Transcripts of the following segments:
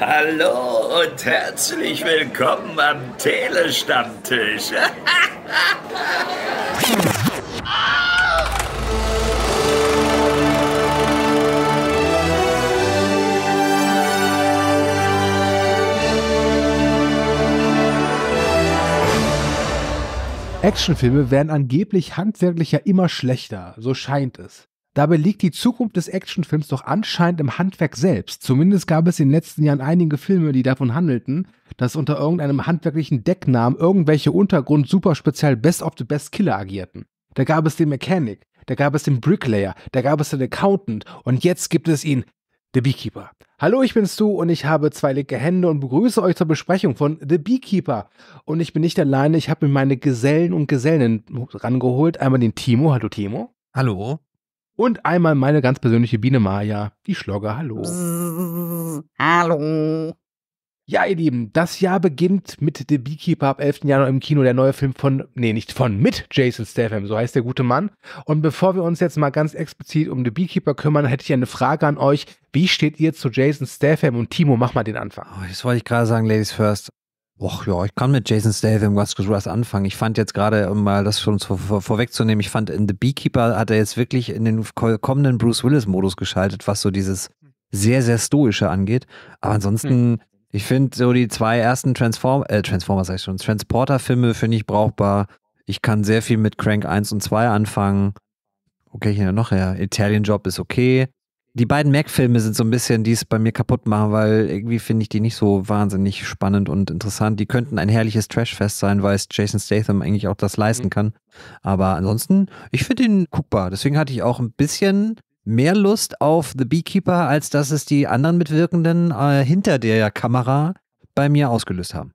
Hallo und herzlich willkommen am Telestammtisch. Actionfilme werden angeblich handwerklich ja immer schlechter, so scheint es. Dabei liegt die Zukunft des Actionfilms doch anscheinend im Handwerk selbst. Zumindest gab es in den letzten Jahren einige Filme, die davon handelten, dass unter irgendeinem handwerklichen Decknamen irgendwelche Untergrund super speziell Best of the Best Killer agierten. Da gab es den Mechanic, da gab es den Bricklayer, da gab es den Accountant und jetzt gibt es ihn, The Beekeeper. Hallo, ich bin's du und ich habe zwei linke Hände und begrüße euch zur Besprechung von The Beekeeper. Und ich bin nicht alleine, ich habe mir meine Gesellen und Gesellen rangeholt. Einmal den Timo, hallo Timo. Hallo. Und einmal meine ganz persönliche Biene Maya, die Schlogger, hallo. Hallo. Ja, ihr Lieben, das Jahr beginnt mit The Beekeeper ab 11. Januar im Kino, der neue Film von, nee, nicht von, mit Jason Statham, so heißt der gute Mann. Und bevor wir uns jetzt mal ganz explizit um The Beekeeper kümmern, hätte ich eine Frage an euch. Wie steht ihr zu Jason Statham? Und Timo, mach mal den Anfang. Oh, das wollte ich gerade sagen, Ladies First. Och ja, ich kann mit Jason Statham was was anfangen. Ich fand jetzt gerade, um mal das schon vor, vor, vorwegzunehmen, ich fand in The Beekeeper hat er jetzt wirklich in den kommenden Bruce Willis-Modus geschaltet, was so dieses sehr, sehr stoische angeht. Aber ansonsten, hm. ich finde so die zwei ersten Transform äh, Transformers, sag ich schon, Transporter-Filme finde ich brauchbar. Ich kann sehr viel mit Crank 1 und 2 anfangen. Okay, hier noch her. Italian Job ist okay die beiden Mac-Filme sind so ein bisschen, die es bei mir kaputt machen, weil irgendwie finde ich die nicht so wahnsinnig spannend und interessant. Die könnten ein herrliches Trashfest sein, weil es Jason Statham eigentlich auch das leisten mhm. kann. Aber ansonsten, ich finde ihn guckbar. Deswegen hatte ich auch ein bisschen mehr Lust auf The Beekeeper, als dass es die anderen Mitwirkenden äh, hinter der Kamera bei mir ausgelöst haben.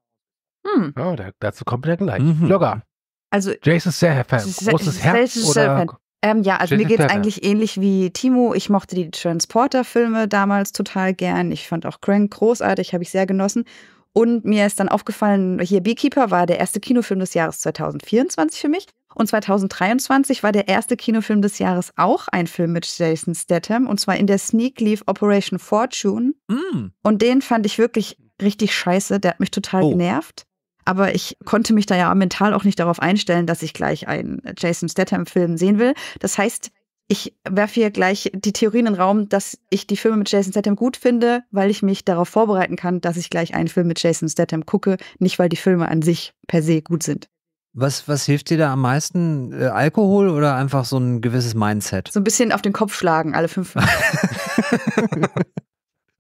Hm. Oh, dazu kommt er gleich. Mhm. Logger. Also, Jason Statham, großes Herz oder ähm, ja, also mir geht es eigentlich ähnlich wie Timo. Ich mochte die Transporter-Filme damals total gern. Ich fand auch Crank großartig, habe ich sehr genossen. Und mir ist dann aufgefallen, hier Beekeeper war der erste Kinofilm des Jahres 2024 für mich. Und 2023 war der erste Kinofilm des Jahres auch ein Film mit Jason Statham. Und zwar in der Sneak lief Operation Fortune. Mm. Und den fand ich wirklich richtig scheiße. Der hat mich total oh. genervt. Aber ich konnte mich da ja mental auch nicht darauf einstellen, dass ich gleich einen Jason Statham-Film sehen will. Das heißt, ich werfe hier gleich die Theorien in den Raum, dass ich die Filme mit Jason Statham gut finde, weil ich mich darauf vorbereiten kann, dass ich gleich einen Film mit Jason Statham gucke, nicht weil die Filme an sich per se gut sind. Was, was hilft dir da am meisten? Äh, Alkohol oder einfach so ein gewisses Mindset? So ein bisschen auf den Kopf schlagen, alle fünf Minuten.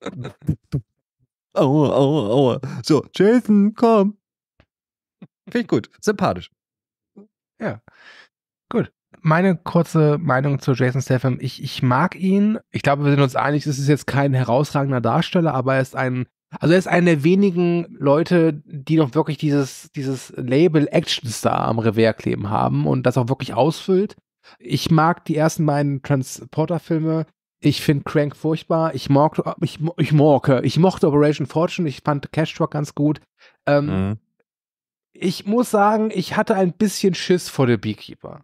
aua, aua, aua. So, Jason, komm. Finde ich gut. Sympathisch. Ja. Gut. Meine kurze Meinung zu Jason Statham. Ich, ich mag ihn. Ich glaube, wir sind uns einig, es ist jetzt kein herausragender Darsteller, aber er ist ein, also er ist einer der wenigen Leute, die noch wirklich dieses, dieses Label Actionstar am Revers kleben haben und das auch wirklich ausfüllt. Ich mag die ersten beiden Transporter-Filme. Ich finde Crank furchtbar. Ich mochte, ich, ich, ich mochte Operation Fortune. Ich fand Cash Truck ganz gut. Ähm, mhm ich muss sagen, ich hatte ein bisschen Schiss vor The Beekeeper.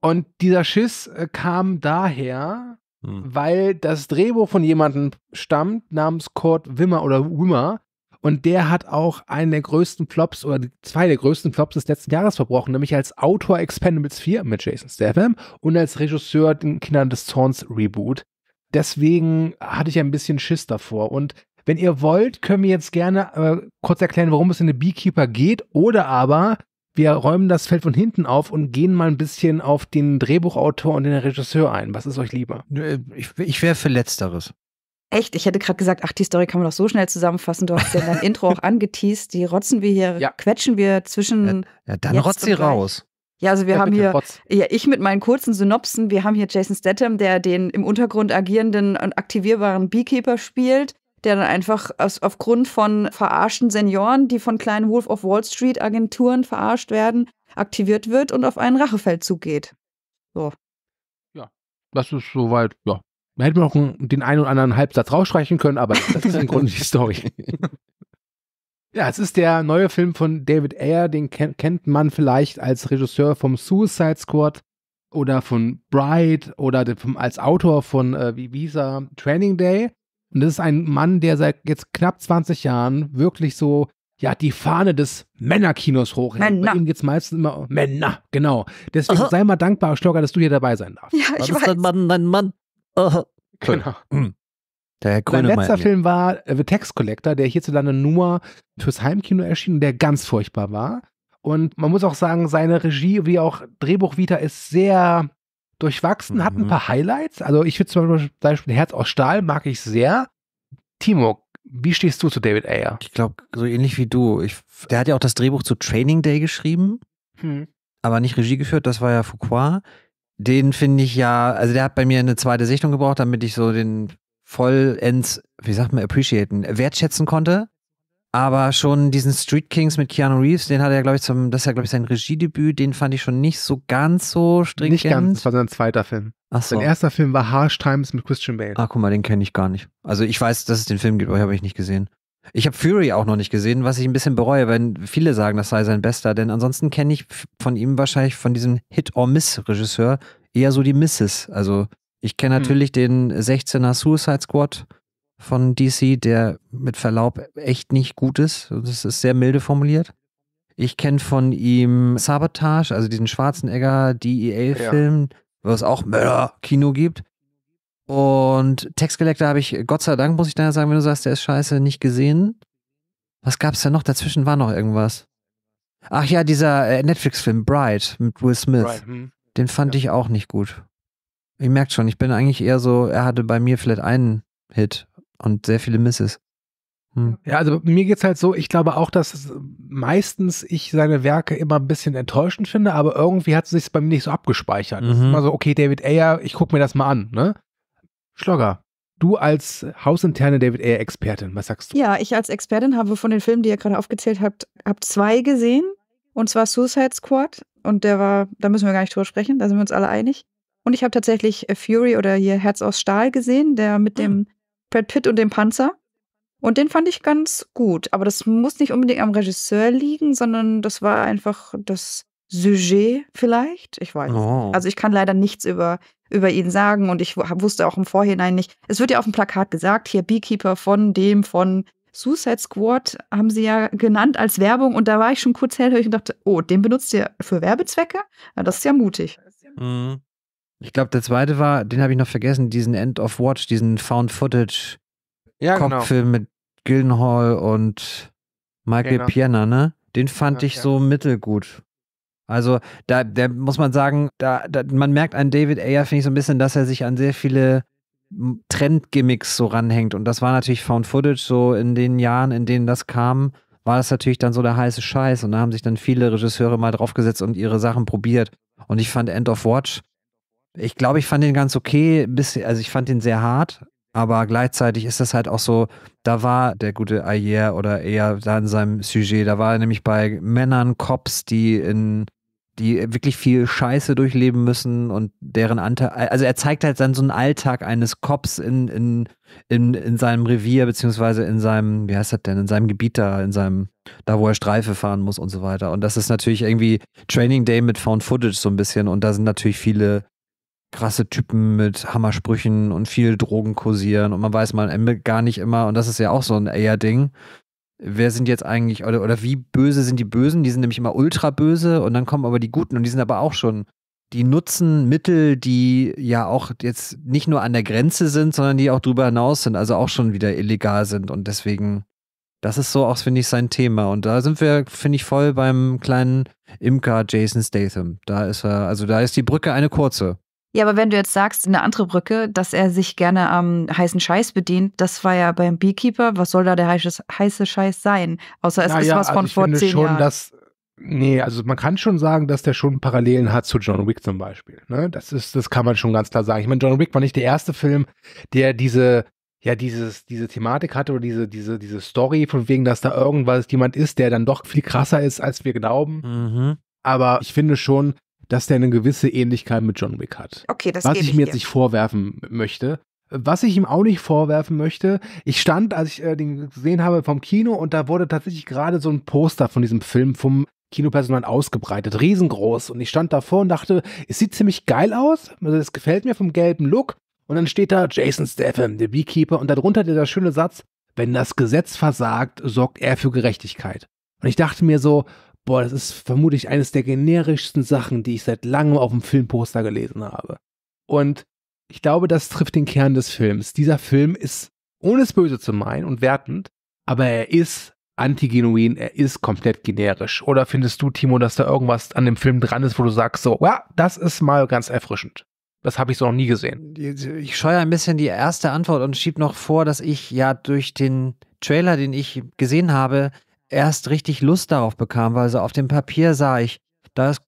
Und dieser Schiss äh, kam daher, hm. weil das Drehbuch von jemandem stammt, namens Kurt Wimmer oder Wimmer. Und der hat auch einen der größten Flops oder zwei der größten Flops des letzten Jahres verbrochen, nämlich als Autor Expendables 4 mit Jason Statham und als Regisseur den Kindern des Zorns Reboot. Deswegen hatte ich ein bisschen Schiss davor. Und wenn ihr wollt, können wir jetzt gerne äh, kurz erklären, worum es in The Beekeeper geht. Oder aber wir räumen das Feld von hinten auf und gehen mal ein bisschen auf den Drehbuchautor und den Regisseur ein. Was ist euch lieber? Ich, ich wäre für Letzteres. Echt? Ich hätte gerade gesagt, ach, die Story kann man doch so schnell zusammenfassen. Du hast ja dein Intro auch angeteased. Die rotzen wir hier, ja. quetschen wir zwischen. Ja, ja dann rotzt sie raus. Ja, also wir ja, haben hier, Rotz. ja, ich mit meinen kurzen Synopsen, wir haben hier Jason Statham, der den im Untergrund agierenden und aktivierbaren Beekeeper spielt der dann einfach aus, aufgrund von verarschten Senioren, die von kleinen Wolf of Wall Street Agenturen verarscht werden, aktiviert wird und auf einen Rachefeldzug geht. So. Ja, das ist soweit, ja. Man hätte noch den einen oder anderen Halbsatz rausstreichen können, aber das ist im Grunde die Story. Ja, es ist der neue Film von David Ayer, den kennt man vielleicht als Regisseur vom Suicide Squad oder von Bright oder als Autor von äh, Visa Training Day. Und das ist ein Mann, der seit jetzt knapp 20 Jahren wirklich so ja, die Fahne des Männerkinos hochhält. Männer. Bei ihm geht's meistens immer Männer, genau. Deswegen Aha. sei mal dankbar, Schlogger, dass du hier dabei sein darfst. Ja, ich Was weiß. Ist Mann, dein Mann. Aha. Genau. Hm. Der Herr Sein letzter Film war The Tax Collector, der hierzulande nur fürs Heimkino erschien der ganz furchtbar war. Und man muss auch sagen, seine Regie wie auch Drehbuch Vita ist sehr durchwachsen, mhm. hat ein paar Highlights. Also ich finde zum Beispiel Herz aus Stahl mag ich sehr. Timo, wie stehst du zu David Ayer? Ich glaube, so ähnlich wie du. Ich, der hat ja auch das Drehbuch zu Training Day geschrieben, hm. aber nicht Regie geführt, das war ja Foucault. Den finde ich ja, also der hat bei mir eine zweite Sichtung gebraucht, damit ich so den vollends, wie sagt man, appreciaten, wertschätzen konnte. Aber schon diesen Street Kings mit Keanu Reeves, den hat er, glaube ich, zum, das ist ja, glaube ich, sein Regiedebüt, den fand ich schon nicht so ganz so stringent. Nicht ganz, das war sein zweiter Film. Ach so. Sein erster Film war Harsh Times mit Christian Bale. Ah, guck mal, den kenne ich gar nicht. Also ich weiß, dass es den Film gibt, aber habe ich nicht gesehen. Ich habe Fury auch noch nicht gesehen, was ich ein bisschen bereue, weil viele sagen, das sei sein bester, denn ansonsten kenne ich von ihm wahrscheinlich von diesem Hit-or-Miss-Regisseur eher so die Misses. Also ich kenne hm. natürlich hm. den 16er Suicide Squad von DC, der mit Verlaub echt nicht gut ist. Das ist sehr milde formuliert. Ich kenne von ihm Sabotage, also diesen Schwarzenegger DEA-Film, ja. wo es auch Mörder-Kino gibt. Und Text Collector habe ich, Gott sei Dank, muss ich daher sagen, wenn du sagst, der ist scheiße, nicht gesehen. Was gab es denn noch? Dazwischen war noch irgendwas. Ach ja, dieser äh, Netflix-Film Bright mit Will Smith. Bright, hm. Den fand ja. ich auch nicht gut. Ihr merkt schon, ich bin eigentlich eher so, er hatte bei mir vielleicht einen Hit und sehr viele Misses. Hm. Ja, also mir geht's halt so, ich glaube auch, dass meistens ich seine Werke immer ein bisschen enttäuschend finde, aber irgendwie hat es sich bei mir nicht so abgespeichert. Mhm. ist immer so, okay, David Ayer, ich gucke mir das mal an, ne? Schlogger, du als hausinterne David Ayer-Expertin, was sagst du? Ja, ich als Expertin habe von den Filmen, die ihr gerade aufgezählt habt, hab zwei gesehen. Und zwar Suicide Squad. Und der war, da müssen wir gar nicht drüber sprechen, da sind wir uns alle einig. Und ich habe tatsächlich Fury oder hier Herz aus Stahl gesehen, der mit dem hm. Brad Pitt und dem Panzer. Und den fand ich ganz gut. Aber das muss nicht unbedingt am Regisseur liegen, sondern das war einfach das Sujet vielleicht. Ich weiß. Oh. Also ich kann leider nichts über, über ihn sagen und ich wusste auch im Vorhinein nicht. Es wird ja auf dem Plakat gesagt, hier Beekeeper von dem, von Suicide Squad haben sie ja genannt als Werbung und da war ich schon kurz hellhörig und dachte, oh, den benutzt ihr für Werbezwecke? Ja, das ist ja mutig. Mhm. Ich glaube, der zweite war, den habe ich noch vergessen, diesen End of Watch, diesen Found Footage ja, Kopffilm genau. mit Gildenhall und Michael genau. Piana, ne? Den fand ja, ich ja. so mittelgut. Also, da, da muss man sagen, da, da, man merkt an David Ayer, finde ich so ein bisschen, dass er sich an sehr viele Trendgimmicks so ranhängt. Und das war natürlich Found Footage, so in den Jahren, in denen das kam, war das natürlich dann so der heiße Scheiß. Und da haben sich dann viele Regisseure mal draufgesetzt und ihre Sachen probiert. Und ich fand End of Watch, ich glaube, ich fand den ganz okay, bisschen, also ich fand den sehr hart, aber gleichzeitig ist das halt auch so, da war der gute Ayer oder eher da in seinem Sujet, da war er nämlich bei Männern, Cops, die in die wirklich viel Scheiße durchleben müssen und deren Anteil, also er zeigt halt dann so einen Alltag eines Cops in, in, in, in seinem Revier, beziehungsweise in seinem, wie heißt das denn, in seinem Gebiet da, in seinem, da wo er Streife fahren muss und so weiter. Und das ist natürlich irgendwie Training Day mit Found Footage so ein bisschen und da sind natürlich viele krasse Typen mit Hammersprüchen und viel Drogen kursieren und man weiß mal gar nicht immer, und das ist ja auch so ein eher Ding, wer sind jetzt eigentlich, oder, oder wie böse sind die Bösen? Die sind nämlich immer ultra böse und dann kommen aber die Guten und die sind aber auch schon, die nutzen Mittel, die ja auch jetzt nicht nur an der Grenze sind, sondern die auch drüber hinaus sind, also auch schon wieder illegal sind und deswegen, das ist so auch, finde ich, sein Thema und da sind wir, finde ich, voll beim kleinen Imker Jason Statham. Da ist er, also da ist die Brücke eine kurze. Ja, aber wenn du jetzt sagst, eine andere Brücke, dass er sich gerne am heißen Scheiß bedient, das war ja beim Beekeeper. Was soll da der heiße, heiße Scheiß sein? Außer es Na ist ja, was von also ich vor finde zehn schon, Jahren. Dass, nee, also man kann schon sagen, dass der schon Parallelen hat zu John Wick zum Beispiel. Ne? Das ist, das kann man schon ganz klar sagen. Ich meine, John Wick war nicht der erste Film, der diese ja dieses, diese Thematik hatte oder diese, diese, diese Story, von wegen, dass da irgendwas jemand ist, der dann doch viel krasser ist, als wir glauben. Mhm. Aber ich finde schon, dass der eine gewisse Ähnlichkeit mit John Wick hat. Okay, das Was ich mir jetzt nicht vorwerfen möchte. Was ich ihm auch nicht vorwerfen möchte, ich stand, als ich äh, den gesehen habe vom Kino und da wurde tatsächlich gerade so ein Poster von diesem Film vom Kinopersonal ausgebreitet, riesengroß. Und ich stand davor und dachte, es sieht ziemlich geil aus. Also das gefällt mir vom gelben Look. Und dann steht da Jason Statham, der Beekeeper, und darunter dieser schöne Satz, wenn das Gesetz versagt, sorgt er für Gerechtigkeit. Und ich dachte mir so, boah, das ist vermutlich eines der generischsten Sachen, die ich seit langem auf dem Filmposter gelesen habe. Und ich glaube, das trifft den Kern des Films. Dieser Film ist, ohne es böse zu meinen und wertend, aber er ist antigenuin, er ist komplett generisch. Oder findest du, Timo, dass da irgendwas an dem Film dran ist, wo du sagst, so, ja, das ist mal ganz erfrischend? Das habe ich so noch nie gesehen. Ich scheue ein bisschen die erste Antwort und schieb noch vor, dass ich ja durch den Trailer, den ich gesehen habe, erst richtig Lust darauf bekam, weil so auf dem Papier sah ich, da ist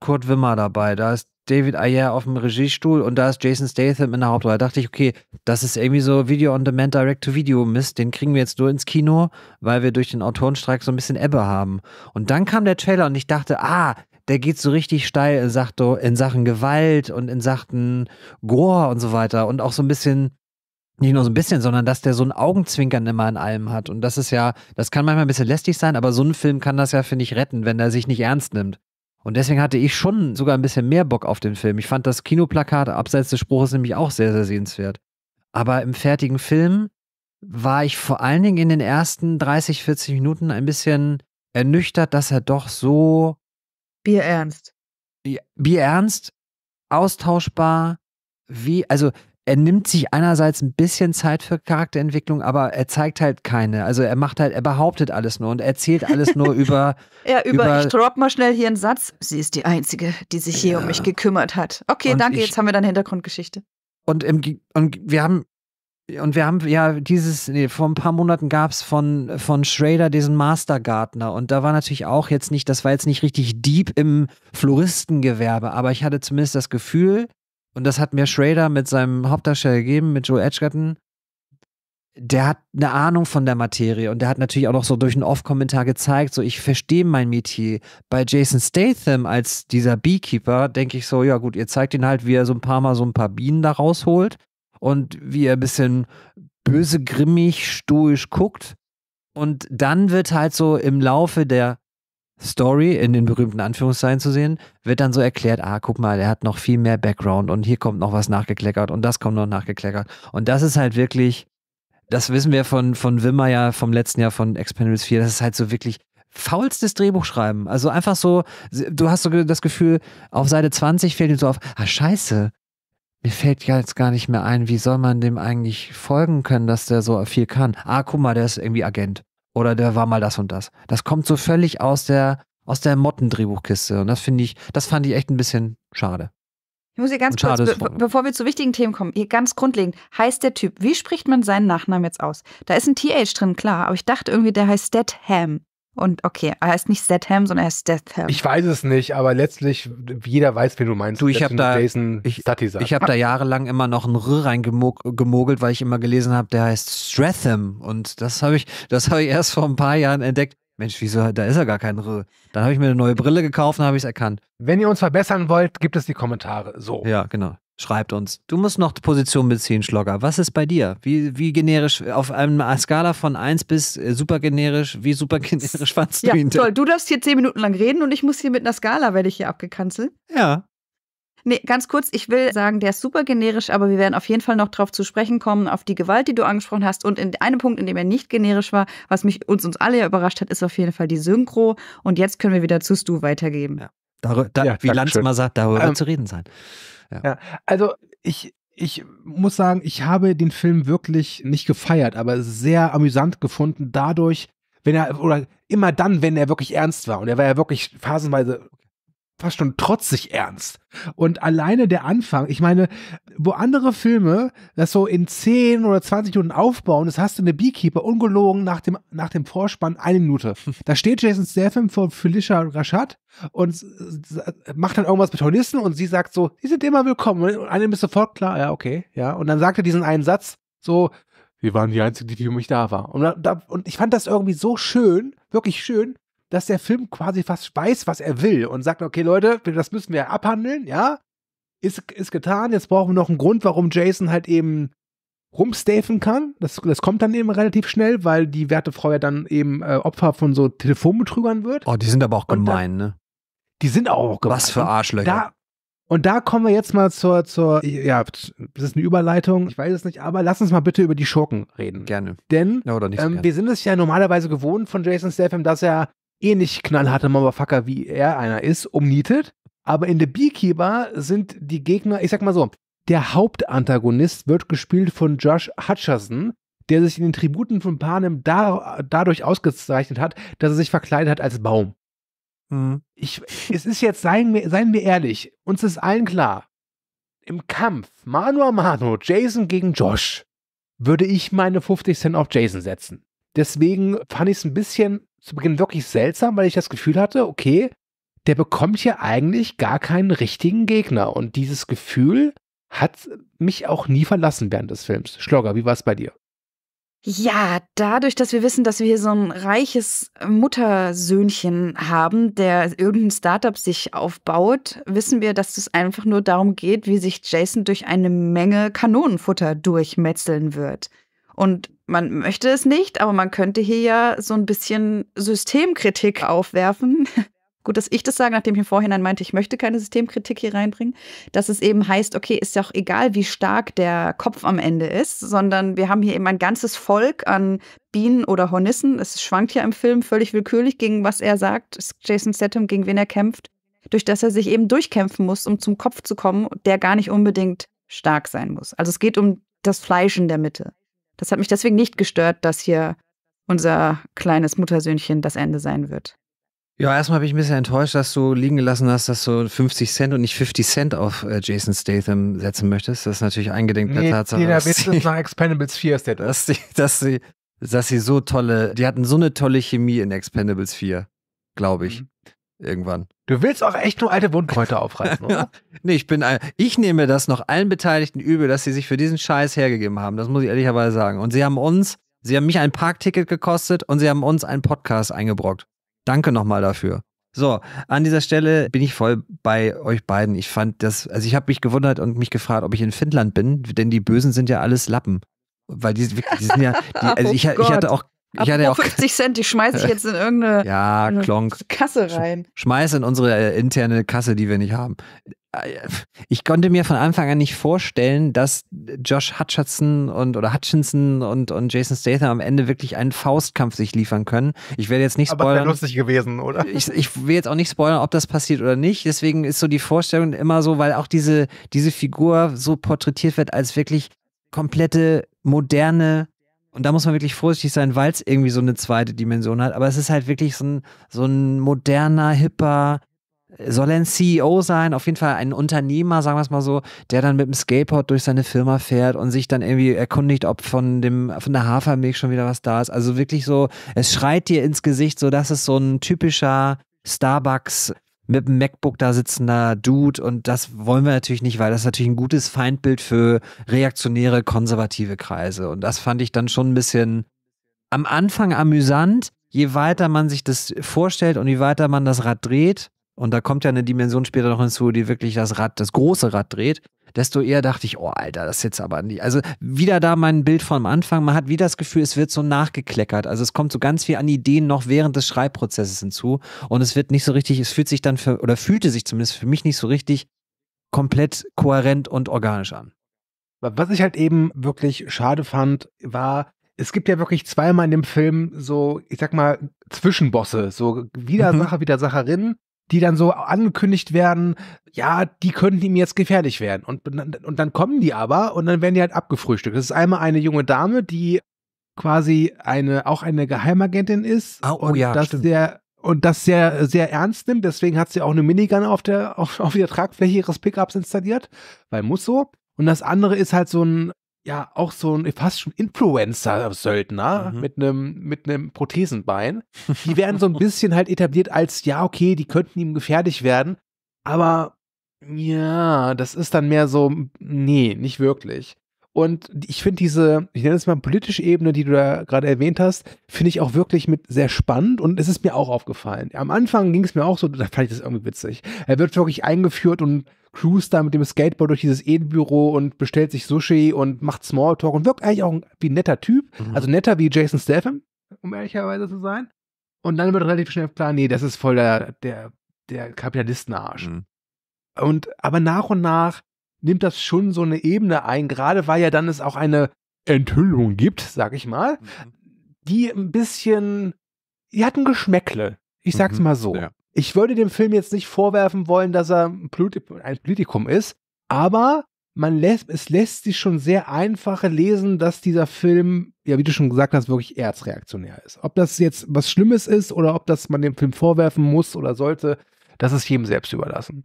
Kurt Wimmer dabei, da ist David Ayer auf dem Regiestuhl und da ist Jason Statham in der Hauptrolle. Da dachte ich, okay, das ist irgendwie so Video on Demand Direct to Video Mist, den kriegen wir jetzt nur ins Kino, weil wir durch den Autorenstreik so ein bisschen Ebbe haben. Und dann kam der Trailer und ich dachte, ah, der geht so richtig steil in Sachen Gewalt und in Sachen Gore und so weiter und auch so ein bisschen nicht nur so ein bisschen, sondern dass der so ein Augenzwinkern immer in allem hat. Und das ist ja, das kann manchmal ein bisschen lästig sein, aber so ein Film kann das ja, finde ich, retten, wenn er sich nicht ernst nimmt. Und deswegen hatte ich schon sogar ein bisschen mehr Bock auf den Film. Ich fand das Kinoplakat abseits des Spruches nämlich auch sehr, sehr sehenswert. Aber im fertigen Film war ich vor allen Dingen in den ersten 30, 40 Minuten ein bisschen ernüchtert, dass er doch so. Bierernst. Bierernst, austauschbar, wie, also er nimmt sich einerseits ein bisschen Zeit für Charakterentwicklung, aber er zeigt halt keine. Also er macht halt, er behauptet alles nur und erzählt alles nur über. ja, über, über, ich drop mal schnell hier einen Satz. Sie ist die Einzige, die sich hier ja. um mich gekümmert hat. Okay, und danke, ich, jetzt haben wir dann Hintergrundgeschichte. Und, im, und wir haben. Und wir haben ja dieses, nee, vor ein paar Monaten gab es von, von Schrader diesen Mastergartner. Und da war natürlich auch jetzt nicht, das war jetzt nicht richtig deep im Floristengewerbe, aber ich hatte zumindest das Gefühl, und das hat mir Schrader mit seinem Hauptdarsteller gegeben, mit Joe Edgerton, der hat eine Ahnung von der Materie und der hat natürlich auch noch so durch einen Off-Kommentar gezeigt, so ich verstehe mein Metier. Bei Jason Statham als dieser Beekeeper denke ich so, ja gut, ihr zeigt ihn halt, wie er so ein paar Mal so ein paar Bienen da rausholt und wie er ein bisschen böse, grimmig, stoisch guckt. Und dann wird halt so im Laufe der Story in den berühmten Anführungszeichen zu sehen, wird dann so erklärt, ah, guck mal, er hat noch viel mehr Background und hier kommt noch was nachgekleckert und das kommt noch nachgekleckert. Und das ist halt wirklich, das wissen wir von, von Wimmer ja vom letzten Jahr von Expendables 4, das ist halt so wirklich faulstes Drehbuchschreiben. Also einfach so, du hast so das Gefühl, auf Seite 20 fällt dir so auf, ah, scheiße, mir fällt jetzt gar nicht mehr ein, wie soll man dem eigentlich folgen können, dass der so viel kann. Ah, guck mal, der ist irgendwie Agent. Oder der war mal das und das. Das kommt so völlig aus der, aus der Motten-Drehbuchkiste. Und das finde ich, das fand ich echt ein bisschen schade. Ich muss hier ganz kurz, be bevor wir zu wichtigen Themen kommen, hier ganz grundlegend, heißt der Typ, wie spricht man seinen Nachnamen jetzt aus? Da ist ein TH drin, klar, aber ich dachte irgendwie, der heißt Statham. Und okay, er heißt nicht Statham, sondern er ist Statham. Ich weiß es nicht, aber letztlich, jeder weiß, wen du meinst. Du, ich habe da, ich, ich hab da jahrelang immer noch ein R reingemogelt, weil ich immer gelesen habe, der heißt Stratham. Und das habe ich, das habe ich erst vor ein paar Jahren entdeckt. Mensch, wieso, da ist ja gar kein R. Dann habe ich mir eine neue Brille gekauft und habe ich es erkannt. Wenn ihr uns verbessern wollt, gibt es die Kommentare. So. Ja, genau. Schreibt uns. Du musst noch Position beziehen, Schlogger. Was ist bei dir? Wie, wie generisch, auf einer Skala von 1 bis äh, super generisch, wie super generisch fandst ja, du ihn? Toll, du darfst hier 10 Minuten lang reden und ich muss hier mit einer Skala, werde ich hier abgekanzelt. Ja. Nee, ganz kurz, ich will sagen, der ist super generisch, aber wir werden auf jeden Fall noch darauf zu sprechen kommen, auf die Gewalt, die du angesprochen hast. Und in einem Punkt, in dem er nicht generisch war, was mich uns, uns alle ja überrascht hat, ist auf jeden Fall die Synchro. Und jetzt können wir wieder zu Stu weitergeben. Ja. Dar da, ja, wie Lanz immer sagt, darüber ähm, zu reden sein. Ja. ja. Also ich, ich muss sagen, ich habe den Film wirklich nicht gefeiert, aber sehr amüsant gefunden, dadurch, wenn er, oder immer dann, wenn er wirklich ernst war. Und er war ja wirklich phasenweise fast schon trotzig ernst. Und alleine der Anfang, ich meine, wo andere Filme das so in 10 oder 20 Minuten aufbauen, das hast du eine Beekeeper ungelogen nach dem, nach dem Vorspann eine Minute. Da steht Jason Statham vor Felicia Rashad und macht dann irgendwas mit Hornissen und sie sagt so, sie sind immer willkommen. Und einem ist sofort klar, ja, okay, ja. Und dann sagt er diesen einen Satz, so, wir waren die Einzigen, die für mich da war. Und, da, und ich fand das irgendwie so schön, wirklich schön, dass der Film quasi fast weiß, was er will und sagt, okay, Leute, das müssen wir abhandeln, ja. Ist, ist getan, jetzt brauchen wir noch einen Grund, warum Jason halt eben rumstafen kann. Das, das kommt dann eben relativ schnell, weil die werte Frau ja dann eben äh, Opfer von so Telefonbetrügern wird. Oh, die sind aber auch gemein, da, ne? Die sind auch gemein. Was für Arschlöcher. Da, Und da kommen wir jetzt mal zur, zur, ja, das ist eine Überleitung, ich weiß es nicht, aber lass uns mal bitte über die Schurken reden. Gerne. Denn Ja, nicht so ähm, gerne. wir sind es ja normalerweise gewohnt von Jason Statham, dass er ähnlich knallharte Motherfucker wie er einer ist, umnietet. Aber in The Beekeeper sind die Gegner, ich sag mal so, der Hauptantagonist wird gespielt von Josh Hutcherson, der sich in den Tributen von Panem da, dadurch ausgezeichnet hat, dass er sich verkleidet hat als Baum. Mhm. Ich, es ist jetzt, seien wir, seien wir ehrlich, uns ist allen klar, im Kampf Mano a Mano, Jason gegen Josh, würde ich meine 50 Cent auf Jason setzen. Deswegen fand ich es ein bisschen zu Beginn wirklich seltsam, weil ich das Gefühl hatte, okay, der bekommt hier eigentlich gar keinen richtigen Gegner. Und dieses Gefühl hat mich auch nie verlassen während des Films. Schlogger, wie war es bei dir? Ja, dadurch, dass wir wissen, dass wir hier so ein reiches Muttersöhnchen haben, der irgendein Startup sich aufbaut, wissen wir, dass es einfach nur darum geht, wie sich Jason durch eine Menge Kanonenfutter durchmetzeln wird. Und man möchte es nicht, aber man könnte hier ja so ein bisschen Systemkritik aufwerfen. Gut, dass ich das sage, nachdem ich im Vorhinein meinte, ich möchte keine Systemkritik hier reinbringen, dass es eben heißt, okay, ist ja auch egal, wie stark der Kopf am Ende ist, sondern wir haben hier eben ein ganzes Volk an Bienen oder Hornissen. Es schwankt ja im Film völlig willkürlich gegen was er sagt, Jason Statham, gegen wen er kämpft, durch das er sich eben durchkämpfen muss, um zum Kopf zu kommen, der gar nicht unbedingt stark sein muss. Also es geht um das Fleisch in der Mitte. Das hat mich deswegen nicht gestört, dass hier unser kleines Muttersöhnchen das Ende sein wird. Ja, erstmal bin ich ein bisschen enttäuscht, dass du liegen gelassen hast, dass du 50 Cent und nicht 50 Cent auf äh, Jason Statham setzen möchtest. Das ist natürlich eingedenk der Tatsache, der dass, Witz sie, ist nach Expendables 4 ist der das. dass, sie, dass, sie, dass sie so tolle, die hatten so eine tolle Chemie in Expendables 4, glaube ich, Mhm. Irgendwann. Du willst auch echt nur alte Wundkräuter aufreißen, oder? Nee, ich bin, ein- ich nehme das noch allen Beteiligten übel, dass sie sich für diesen Scheiß hergegeben haben. Das muss ich ehrlicherweise sagen. Und sie haben uns, sie haben mich ein Parkticket gekostet und sie haben uns einen Podcast eingebrockt. Danke nochmal dafür. So, an dieser Stelle bin ich voll bei euch beiden. Ich fand das, also ich habe mich gewundert und mich gefragt, ob ich in Finnland bin, denn die Bösen sind ja alles Lappen. Weil die, die sind ja, die, also Oh ich, ich hatte auch, ich hatte auch, 50 Cent, die schmeiße ich jetzt in irgendeine ja. Kasse rein. Schmeiß in unsere äh, interne Kasse, die wir nicht haben. Äh, Ich konnte mir von Anfang an nicht vorstellen, dass Josh Hutcherson und oder Hutchinson und, und Jason Statham am Ende wirklich einen Faustkampf sich liefern können. Ich werde jetzt nicht Aber es wäre spoilern. lustig gewesen, oder? Ich, ich will jetzt auch nicht spoilern, ob das passiert oder nicht. Deswegen ist so die Vorstellung immer so, weil auch diese, diese Figur so porträtiert wird als wirklich komplette moderne. Und da muss man wirklich vorsichtig sein, weil es irgendwie so eine zweite Dimension hat. Aber es ist halt wirklich so ein, so ein moderner, hipper, soll er ein CEO sein, auf jeden Fall ein Unternehmer, sagen wir es mal so, der dann mit dem Skateboard durch seine Firma fährt und sich dann irgendwie erkundigt, ob von dem von der Hafermilch schon wieder was da ist. Also wirklich so, es schreit dir ins Gesicht, so dass es so ein typischer Starbucks mit dem MacBook da sitzender Dude und das wollen wir natürlich nicht, weil das ist natürlich ein gutes Feindbild für reaktionäre, konservative Kreise. Und das fand ich dann schon ein bisschen am Anfang amüsant, je weiter man sich das vorstellt und je weiter man das Rad dreht, und da kommt ja eine Dimension später noch hinzu, die wirklich das Rad, das große Rad dreht, desto eher dachte ich, oh Alter, das ist jetzt aber nicht. Also wieder da mein Bild vom Anfang, man hat wieder das Gefühl, es wird so nachgekleckert. Also es kommt so ganz viel an Ideen noch während des Schreibprozesses hinzu und es wird nicht so richtig, es fühlt sich dann für, oder fühlte sich zumindest für mich nicht so richtig komplett kohärent und organisch an. Was ich halt eben wirklich schade fand, war, es gibt ja wirklich zweimal in dem Film so, ich sag mal, Zwischenbosse, so Widersacher, Widersacherinnen, die dann so angekündigt werden, ja, die könnten ihm jetzt gefährlich werden. Und, und dann kommen die aber und dann werden die halt abgefrühstückt. Das ist einmal eine junge Dame, die quasi eine, auch eine Geheimagentin ist. Oh, oh und ja, das stimmt. sehr und das sehr, sehr ernst nimmt. Deswegen hat sie auch eine Minigun auf der, auf, auf der Tragfläche ihres Pickups installiert, weil muss so. Und das andere ist halt so ein, ja, auch so ein fast schon Influencer-Söldner Mhm. mit einem, mit einem Prothesenbein. Die werden so ein bisschen halt etabliert als, ja, okay, die könnten ihm gefährlich werden. Aber ja, das ist dann mehr so, nee, nicht wirklich. Und ich finde diese, ich nenne es mal politische Ebene, die du da gerade erwähnt hast, finde ich auch wirklich mit sehr spannend und es ist mir auch aufgefallen. Am Anfang ging es mir auch so, da fand ich das irgendwie witzig. Er wird wirklich eingeführt und cruist da mit dem Skateboard durch dieses Edenbüro und bestellt sich Sushi und macht Smalltalk und wirkt eigentlich auch wie ein netter Typ. Mhm. Also netter wie Jason Statham, um ehrlicherweise zu sein. Und dann wird relativ schnell klar, nee, das ist voll der, der, der Kapitalistenarsch. Mhm. Und aber nach und nach nimmt das schon so eine Ebene ein, gerade weil ja dann es auch eine Enthüllung gibt, sag ich mal, mhm. die ein bisschen, die hat ein Geschmäckle. Ich sag's mhm. mal so. Ja. Ich würde dem Film jetzt nicht vorwerfen wollen, dass er ein Politikum ist, aber man lässt, es lässt sich schon sehr einfache lesen, dass dieser Film, ja, wie du schon gesagt hast, wirklich erzreaktionär ist. Ob das jetzt was Schlimmes ist oder ob das man dem Film vorwerfen muss oder sollte, das ist jedem selbst überlassen.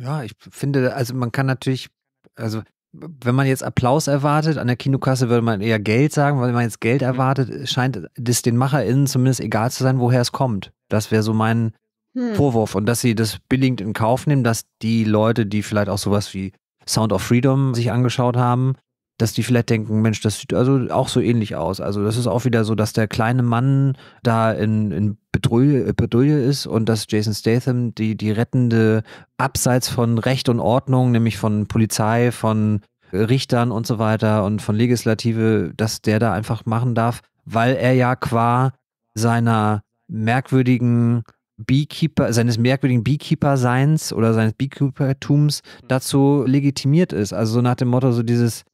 Ja, ich finde, also man kann natürlich, also wenn man jetzt Applaus erwartet, an der Kinokasse würde man eher Geld sagen, weil wenn man jetzt Geld mhm. erwartet, scheint es den MacherInnen zumindest egal zu sein, woher es kommt. Das wäre so mein hm. Vorwurf. Und dass sie das billigend in Kauf nehmen, dass die Leute, die vielleicht auch sowas wie Sound of Freedom sich angeschaut haben, dass die vielleicht denken, Mensch, das sieht also auch so ähnlich aus. Also das ist auch wieder so, dass der kleine Mann da in, in Bedouille, ist und dass Jason Statham die, die rettende abseits von Recht und Ordnung, nämlich von Polizei, von Richtern und so weiter und von Legislative, dass der da einfach machen darf, weil er ja qua seiner merkwürdigen Beekeeper, seines merkwürdigen Beekeeper-Seins oder seines Beekeeper-Tums dazu legitimiert ist. Also so nach dem Motto, so dieses,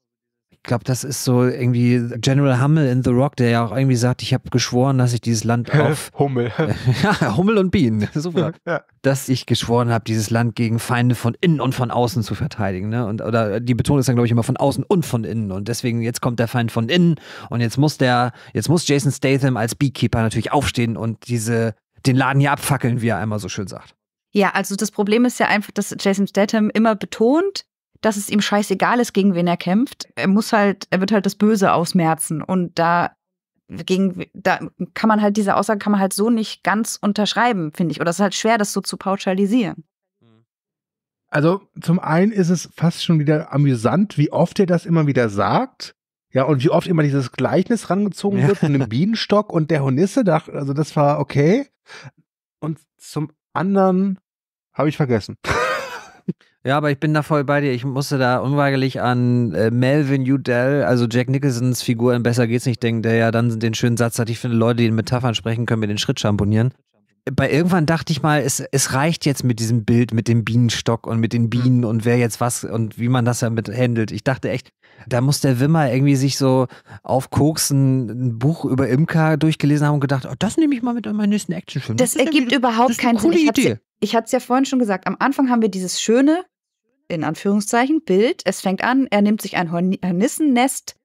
ich glaube, das ist so irgendwie General Hummel in The Rock, der ja auch irgendwie sagt, ich habe geschworen, dass ich dieses Land auf Hummel. ja, Hummel und Bienen. Super. Ja. Dass ich geschworen habe, dieses Land gegen Feinde von innen und von außen zu verteidigen. Ne? Und, oder die Betonung ist dann, glaube ich, immer von außen und von innen. Und deswegen, jetzt kommt der Feind von innen und jetzt muss der, jetzt muss Jason Statham als Beekeeper natürlich aufstehen und diese den Laden hier abfackeln, wie er einmal so schön sagt. Ja, also das Problem ist ja einfach, dass Jason Statham immer betont, dass es ihm scheißegal ist, gegen wen er kämpft. Er muss halt, er wird halt das Böse ausmerzen und da gegen, da kann man halt diese Aussage kann man halt so nicht ganz unterschreiben, finde ich. Oder es ist halt schwer, das so zu pauschalisieren. Also zum einen ist es fast schon wieder amüsant, wie oft er das immer wieder sagt. Ja, und wie oft immer dieses Gleichnis rangezogen ja. wird von dem Bienenstock und der Hornisse. Also das war okay. Und zum anderen habe ich vergessen. Ja, aber ich bin da voll bei dir. Ich musste da unweigerlich an äh, Melvin Udell, also Jack Nicholsons Figur in Besser geht's nicht denken, der ja dann den schönen Satz hat, ich finde, Leute, die in Metaphern sprechen, können mir den Schritt schamponieren. Bei irgendwann dachte ich mal, es, es reicht jetzt mit diesem Bild, mit dem Bienenstock und mit den Bienen und wer jetzt was und wie man das damit handelt. Ich dachte echt, da muss der Wimmer irgendwie sich so auf Koksen ein Buch über Imker durchgelesen haben und gedacht, oh, das nehme ich mal mit in meinen nächsten Actionfilm. Das, das ergibt überhaupt keinen Sinn. Ich hatte es ja vorhin schon gesagt, am Anfang haben wir dieses schöne, in Anführungszeichen, Bild. Es fängt an, er nimmt sich ein Hornissennest,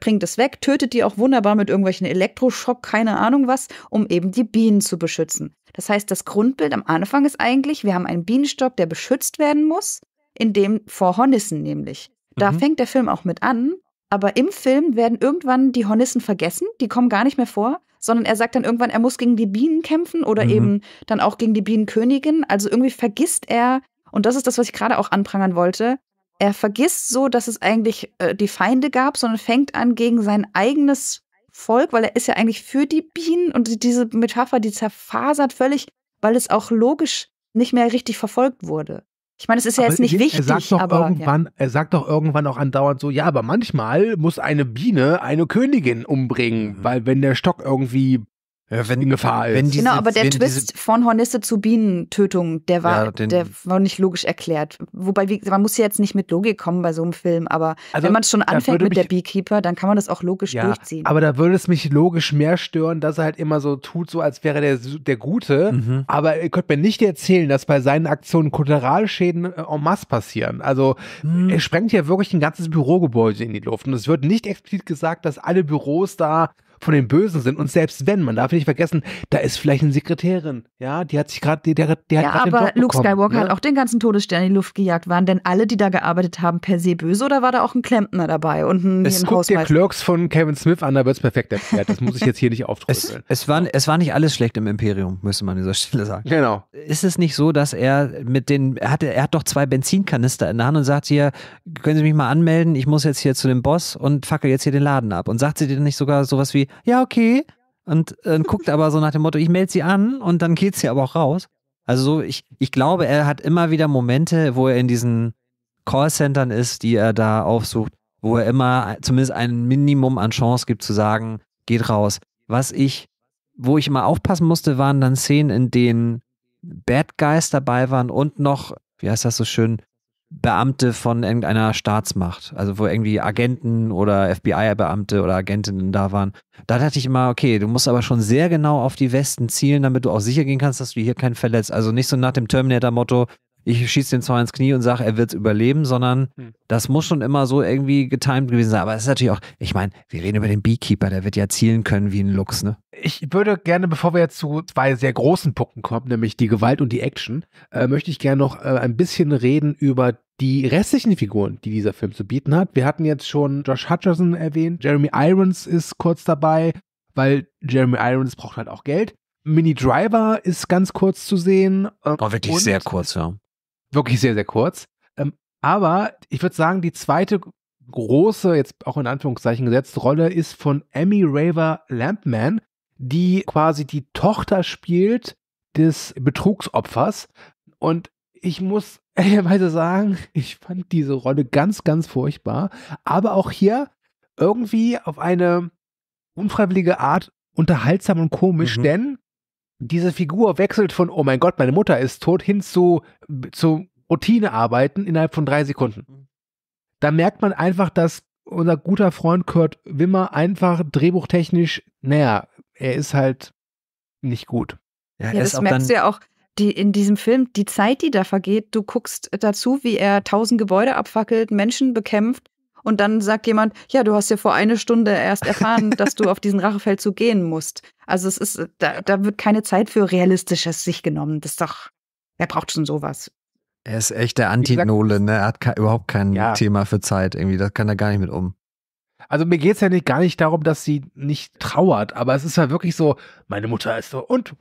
bringt es weg, tötet die auch wunderbar mit irgendwelchen Elektroschock, keine Ahnung was, um eben die Bienen zu beschützen. Das heißt, das Grundbild am Anfang ist eigentlich, wir haben einen Bienenstock, der beschützt werden muss, in dem vor Hornissen nämlich. Da mhm. fängt der Film auch mit an, aber im Film werden irgendwann die Hornissen vergessen, die kommen gar nicht mehr vor, sondern er sagt dann irgendwann, er muss gegen die Bienen kämpfen oder mhm. eben dann auch gegen die Bienenkönigin. Also irgendwie vergisst er, und das ist das, was ich gerade auch anprangern wollte, er vergisst so, dass es eigentlich äh, die Feinde gab, sondern fängt an gegen sein eigenes Volk, weil er ist ja eigentlich für die Bienen und diese Metapher, die zerfasert völlig, weil es auch logisch nicht mehr richtig verfolgt wurde. Ich meine, es ist ja aber jetzt nicht wichtig, er sagt doch aber irgendwann, ja. er sagt doch irgendwann auch andauernd so, ja, aber manchmal muss eine Biene eine Königin umbringen, mhm. weil wenn der Stock irgendwie ja, wenn, in Gefahr ist. genau, aber der Twist von Hornisse zu Bienentötung, der war, ja, den, der war nicht logisch erklärt. Wobei, wie, man muss ja jetzt nicht mit Logik kommen bei so einem Film, aber also, wenn man schon anfängt mit mich, der Beekeeper, dann kann man das auch logisch ja, durchziehen. Aber da würde es mich logisch mehr stören, dass er halt immer so tut, so als wäre der, der Gute. Mhm. Aber ihr könnt mir nicht erzählen, dass bei seinen Aktionen Kollateralschäden äh, en masse passieren. Also mhm. er sprengt ja wirklich ein ganzes Bürogebäude in die Luft. Und es wird nicht explizit gesagt, dass alle Büros da von den Bösen sind. Und selbst wenn, man darf nicht vergessen, da ist vielleicht eine Sekretärin, ja, die hat sich gerade, die, der, der ja, hat aber den Job Luke Skywalker ne? hat auch den ganzen Todesstern in die Luft gejagt. Waren denn alle, die da gearbeitet haben, per se böse oder war da auch ein Klempner dabei und ein, es ein guckt der Clerks von Kevin Smith an, da wird es perfekt erklärt. Das muss ich jetzt hier nicht aufdrücken. Es, es, war, es war nicht alles schlecht im Imperium, müsste man an dieser Stelle sagen. Genau. Ist es nicht so, dass er mit den, er hat, er hat doch zwei Benzinkanister in der Hand und sagt hier, können Sie mich mal anmelden, ich muss jetzt hier zu dem Boss und fackel jetzt hier den Laden ab. Und sagt sie dir nicht sogar sowas wie, ja, okay, und äh, guckt aber so nach dem Motto, ich melde sie an und dann geht sie aber auch raus. Also so, ich, ich glaube, er hat immer wieder Momente, wo er in diesen Callcentern ist, die er da aufsucht, wo er immer zumindest ein Minimum an Chance gibt zu sagen, geht raus. Was ich, wo ich immer aufpassen musste, waren dann Szenen, in denen Bad Guys dabei waren und noch wie heißt das so schön, Beamte von irgendeiner Staatsmacht, also wo irgendwie Agenten oder FBI-Beamte oder Agentinnen da waren. Da dachte ich immer, okay, du musst aber schon sehr genau auf die Westen zielen, damit du auch sicher gehen kannst, dass du hier keinen verletzt. Also nicht so nach dem Terminator-Motto, ich schieße den zwar ins Knie und sage, er wird es überleben, sondern hm. das muss schon immer so irgendwie getimed gewesen sein. Aber es ist natürlich auch, ich meine, wir reden über den Beekeeper, der wird ja zielen können wie ein Lux, ne? Ich würde gerne, bevor wir jetzt zu zwei sehr großen Punkten kommen, nämlich die Gewalt und die Action, äh, möchte ich gerne noch äh, ein bisschen reden über die restlichen Figuren, die dieser Film zu bieten hat. Wir hatten jetzt schon Josh Hutcherson erwähnt, Jeremy Irons ist kurz dabei, weil Jeremy Irons braucht halt auch Geld. Mini Driver ist ganz kurz zu sehen. Ähm, oh, wirklich sehr kurz, ja wirklich sehr, sehr kurz. Ähm, aber ich würde sagen, die zweite große, jetzt auch in Anführungszeichen gesetzt, Rolle ist von Emmy Raver Lampman, die quasi die Tochter spielt des Betrugsopfers. Und ich muss ehrlicherweise sagen, ich fand diese Rolle ganz, ganz furchtbar. Aber auch hier irgendwie auf eine unfreiwillige Art unterhaltsam und komisch, mhm. denn diese Figur wechselt von, oh mein Gott, meine Mutter ist tot, hin zu, zu Routinearbeiten innerhalb von drei Sekunden. Mhm. Da merkt man einfach, dass unser guter Freund Kurt Wimmer einfach drehbuchtechnisch, naja, er ist halt nicht gut. Ja, ja das merkst du ja auch die, in diesem Film, die Zeit, die da vergeht, du guckst dazu, wie er tausend Gebäude abfackelt, Menschen bekämpft und dann sagt jemand, ja, du hast ja vor einer Stunde erst erfahren, dass du auf diesen Rachefeldzug gehen musst. Also es ist, da, da wird keine Zeit für Realistisches sich genommen. Das ist doch, wer braucht schon sowas? Er ist echt der Anti-Nolan, ne? Er hat überhaupt kein ja. Thema für Zeit irgendwie. Das kann er gar nicht mit um. Also mir geht es ja nicht, gar nicht darum, dass sie nicht trauert, aber es ist ja wirklich so, meine Mutter ist so und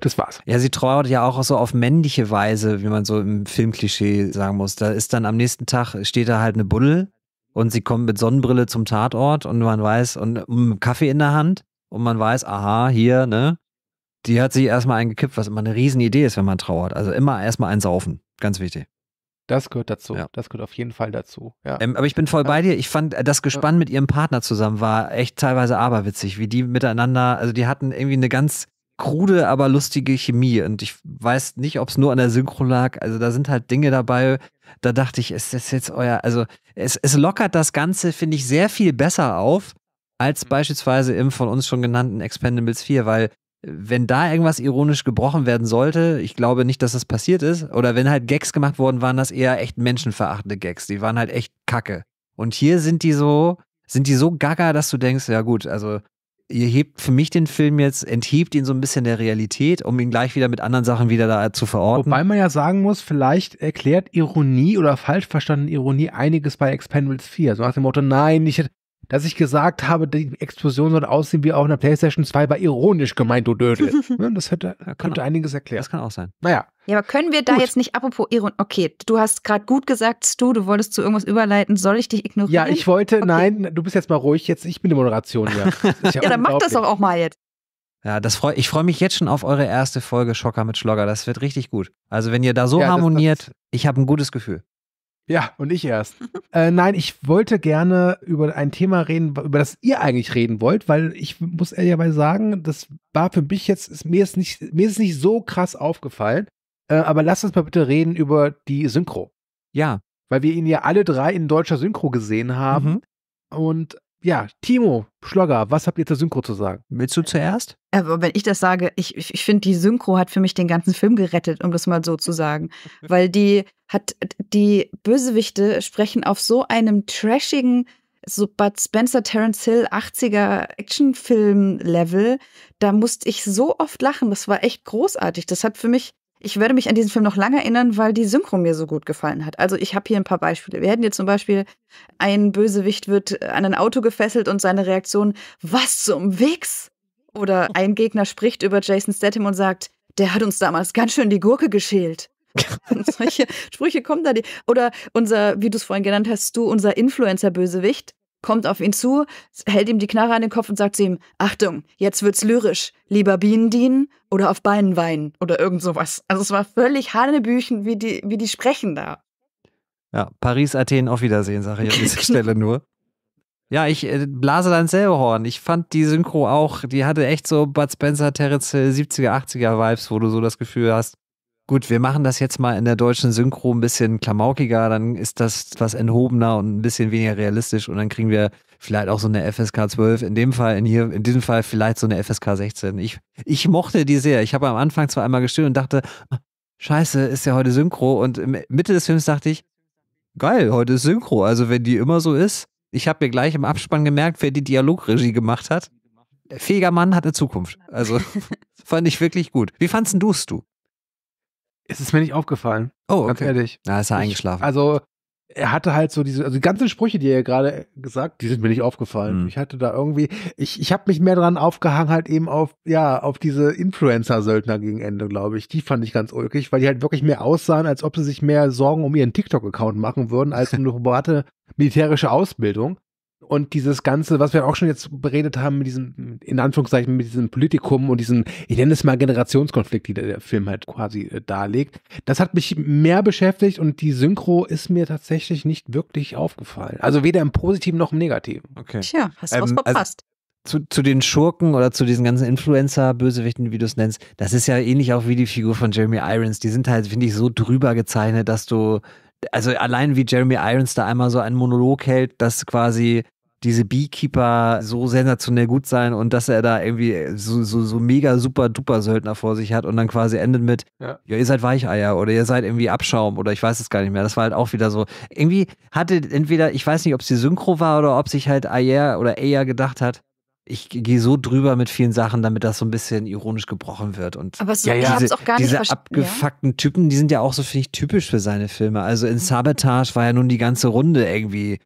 das war's. Ja, sie trauert ja auch so auf männliche Weise, wie man so im Filmklischee sagen muss. Da ist dann am nächsten Tag, steht da halt eine Buddel und sie kommt mit Sonnenbrille zum Tatort und man weiß, und um, Kaffee in der Hand und man weiß, aha, hier, ne? Die hat sich erstmal eingekippt, was immer eine Riesenidee ist, wenn man trauert. Also immer erstmal ein Saufen. Ganz wichtig. Das gehört dazu. Ja. Das gehört auf jeden Fall dazu. Ja. Ähm, aber ich bin voll bei dir. Ich fand äh, das Gespann mit ihrem Partner zusammen war echt teilweise aberwitzig, wie die miteinander, also die hatten irgendwie eine ganz krude, aber lustige Chemie. Und ich weiß nicht, ob es nur an der Synchro lag. Also da sind halt Dinge dabei, da dachte ich, ist das jetzt euer, also es, es lockert das Ganze, finde ich, sehr viel besser auf, als mhm. beispielsweise im von uns schon genannten Expendables 4, weil wenn da irgendwas ironisch gebrochen werden sollte, ich glaube nicht, dass das passiert ist, oder wenn halt Gags gemacht worden waren, das eher echt menschenverachtende Gags, die waren halt echt kacke. Und hier sind die so, sind die so gaga, dass du denkst, ja gut, also ihr hebt für mich den Film jetzt, enthebt ihn so ein bisschen der Realität, um ihn gleich wieder mit anderen Sachen wieder da zu verorten. Wobei man ja sagen muss, vielleicht erklärt Ironie oder falsch verstandene Ironie einiges bei Expendables 4. So nach dem Motto, nein, ich hätte dass ich gesagt habe, die Explosion soll aussehen wie auf einer PlayStation 2, war ironisch gemeint, du Dödel. das hätte, könnte einiges erklären. Das kann auch sein. Naja. Ja, aber können wir da gut. jetzt nicht, apropos Ironie, okay, du hast gerade gut gesagt, Stu, du wolltest zu irgendwas überleiten, soll ich dich ignorieren? Ja, ich wollte, okay. nein, du bist jetzt mal ruhig, jetzt, ich bin die Moderation hier. ja, dann mach das doch auch mal jetzt. Ja, das freu, ich freue mich jetzt schon auf eure erste Folge Schocker mit Schlogger. Das wird richtig gut. Also, wenn ihr da so ja, harmoniert, das, das, ich habe ein gutes Gefühl. Ja, und ich erst. äh, nein, ich wollte gerne über ein Thema reden, über das ihr eigentlich reden wollt, weil ich muss ehrlicherweise sagen, das war für mich jetzt, ist, mir, ist nicht, mir ist nicht so krass aufgefallen. Äh, aber lasst uns mal bitte reden über die Synchro. Ja. Weil wir ihn ja alle drei in deutscher Synchro gesehen haben. Mhm. Und ja, Timo Schlogger, was habt ihr zur Synchro zu sagen? Willst du zuerst? Aber wenn ich das sage, ich, ich finde, die Synchro hat für mich den ganzen Film gerettet, um das mal so zu sagen. Weil die hat, die Bösewichte sprechen auf so einem trashigen, so Bud Spencer, Terence Hill, 80er Actionfilm-Level. Da musste ich so oft lachen. Das war echt großartig. Das hat für mich ich werde mich an diesen Film noch lange erinnern, weil die Synchro mir so gut gefallen hat. Also ich habe hier ein paar Beispiele. Wir hätten hier zum Beispiel, ein Bösewicht wird an ein Auto gefesselt und seine Reaktion, was zum Wix? Oder ein Gegner spricht über Jason Statham und sagt, der hat uns damals ganz schön die Gurke geschält. Und solche Sprüche kommen da. Die. Oder unser, wie du es vorhin genannt hast, du, unser Influencer-Bösewicht, kommt auf ihn zu, hält ihm die Knarre an den Kopf und sagt zu ihm, Achtung, jetzt wird's lyrisch. Lieber Bienen dienen oder auf Beinen weinen oder irgend sowas. Also es war völlig Hanebüchen, wie die, wie die sprechen da. Ja, Paris, Athen, auf Wiedersehen, sage ich an dieser Stelle nur. Ja, ich äh, blase dann selber Horn. Ich fand die Synchro auch, die hatte echt so Bud Spencer, Terence 70er, 80er Vibes, wo du so das Gefühl hast, Gut, wir machen das jetzt mal in der deutschen Synchro ein bisschen klamaukiger, dann ist das etwas enthobener und ein bisschen weniger realistisch und dann kriegen wir vielleicht auch so eine FSK 12. In dem Fall, in hier, in diesem Fall vielleicht so eine FSK 16. Ich, ich mochte die sehr. Ich habe am Anfang zwar einmal gestillt und dachte, Scheiße, ist ja heute Synchro und in Mitte des Films dachte ich, geil, heute ist Synchro. Also wenn die immer so ist, ich habe mir gleich im Abspann gemerkt, wer die Dialogregie gemacht hat. Fähiger Mann hat eine Zukunft. Also fand ich wirklich gut. Wie fandst du es du? Es ist mir nicht aufgefallen. Oh, okay. Ganz ehrlich. Na, ist er Ich- eingeschlafen. Also, er hatte halt so diese, also die ganzen Sprüche, die er gerade gesagt, die sind mir nicht aufgefallen. Hm. Ich hatte da irgendwie, ich, ich habe mich mehr dran aufgehangen, halt eben auf, ja, auf diese Influencer-Söldner gegen Ende, glaube ich. Die fand ich ganz ulkig, weil die halt wirklich mehr aussahen, als ob sie sich mehr Sorgen um ihren TikTok-Account machen würden, als um eine private militärische Ausbildung. Und dieses Ganze, was wir auch schon jetzt beredet haben, mit diesem, in Anführungszeichen, mit diesem Politikum und diesem, ich nenne es mal Generationskonflikt, die der, der Film halt quasi äh, darlegt, das hat mich mehr beschäftigt und die Synchro ist mir tatsächlich nicht wirklich aufgefallen. Also weder im Positiven noch im Negativen. okay. Tja, hast du Ähm, was also- verpasst. zu, zu den Schurken oder zu diesen ganzen Influencer-Bösewichten, wie du es nennst, das ist ja ähnlich auch wie die Figur von Jeremy Irons. Die sind halt, finde ich, so drüber gezeichnet, dass du, also allein wie Jeremy Irons da einmal so einen Monolog hält, dass quasi diese Beekeeper so sensationell gut sein und dass er da irgendwie so, so, so mega super duper Söldner vor sich hat und dann quasi endet mit, Ja. ja, ihr seid Weicheier oder ihr seid irgendwie Abschaum oder ich weiß es gar nicht mehr. Das war halt auch wieder so. Irgendwie hatte entweder, ich weiß nicht, ob es die Synchro war oder ob sich halt Ayer oder Ayer gedacht hat, ich gehe so drüber mit vielen Sachen, damit das so ein bisschen ironisch gebrochen wird. Und Aber so, Ja, ja. ich habe es diese, auch gar nicht diese verstanden. abgefuckten Typen, die sind ja auch so, finde ich, typisch für seine Filme. Also in Sabotage war ja nun die ganze Runde irgendwie,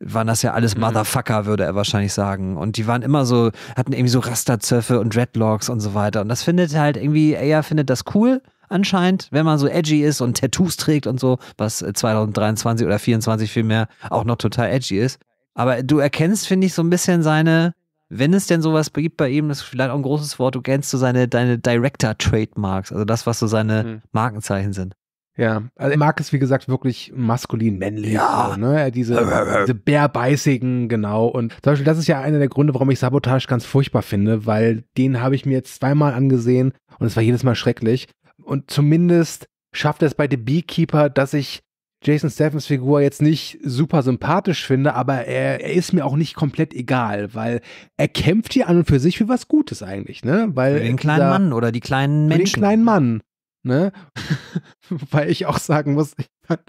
waren das ja alles Mhm. Motherfucker, würde er wahrscheinlich sagen. Und die waren immer so, hatten irgendwie so Rasterzöpfe und Dreadlocks und so weiter. Und das findet halt irgendwie, er findet das cool anscheinend, wenn man so edgy ist und Tattoos trägt und so, was äh, 2023 oder 2024 vielmehr auch noch total edgy ist. Aber du erkennst, finde ich, so ein bisschen seine, wenn es denn sowas gibt bei ihm, das ist vielleicht auch ein großes Wort, du kennst so seine, deine Director-Trademarks, also das, was so seine Mhm. Markenzeichen sind. Ja, also er mag es, wie gesagt, wirklich maskulin, männlich. Ja. So, ne? Diese, diese bärbeißigen, genau. Und zum Beispiel, das ist ja einer der Gründe, warum ich Sabotage ganz furchtbar finde, weil den habe ich mir jetzt zweimal angesehen und es war jedes Mal schrecklich. Und zumindest schafft er es bei The Beekeeper, dass ich Jason Stathams Figur jetzt nicht super sympathisch finde, aber er, er ist mir auch nicht komplett egal, weil er kämpft hier an und für sich für was Gutes eigentlich, ne? Weil Für den kleinen dieser- Mann oder die kleinen für Menschen. den kleinen Mann. Ne? Weil ich auch sagen muss, ich, fand,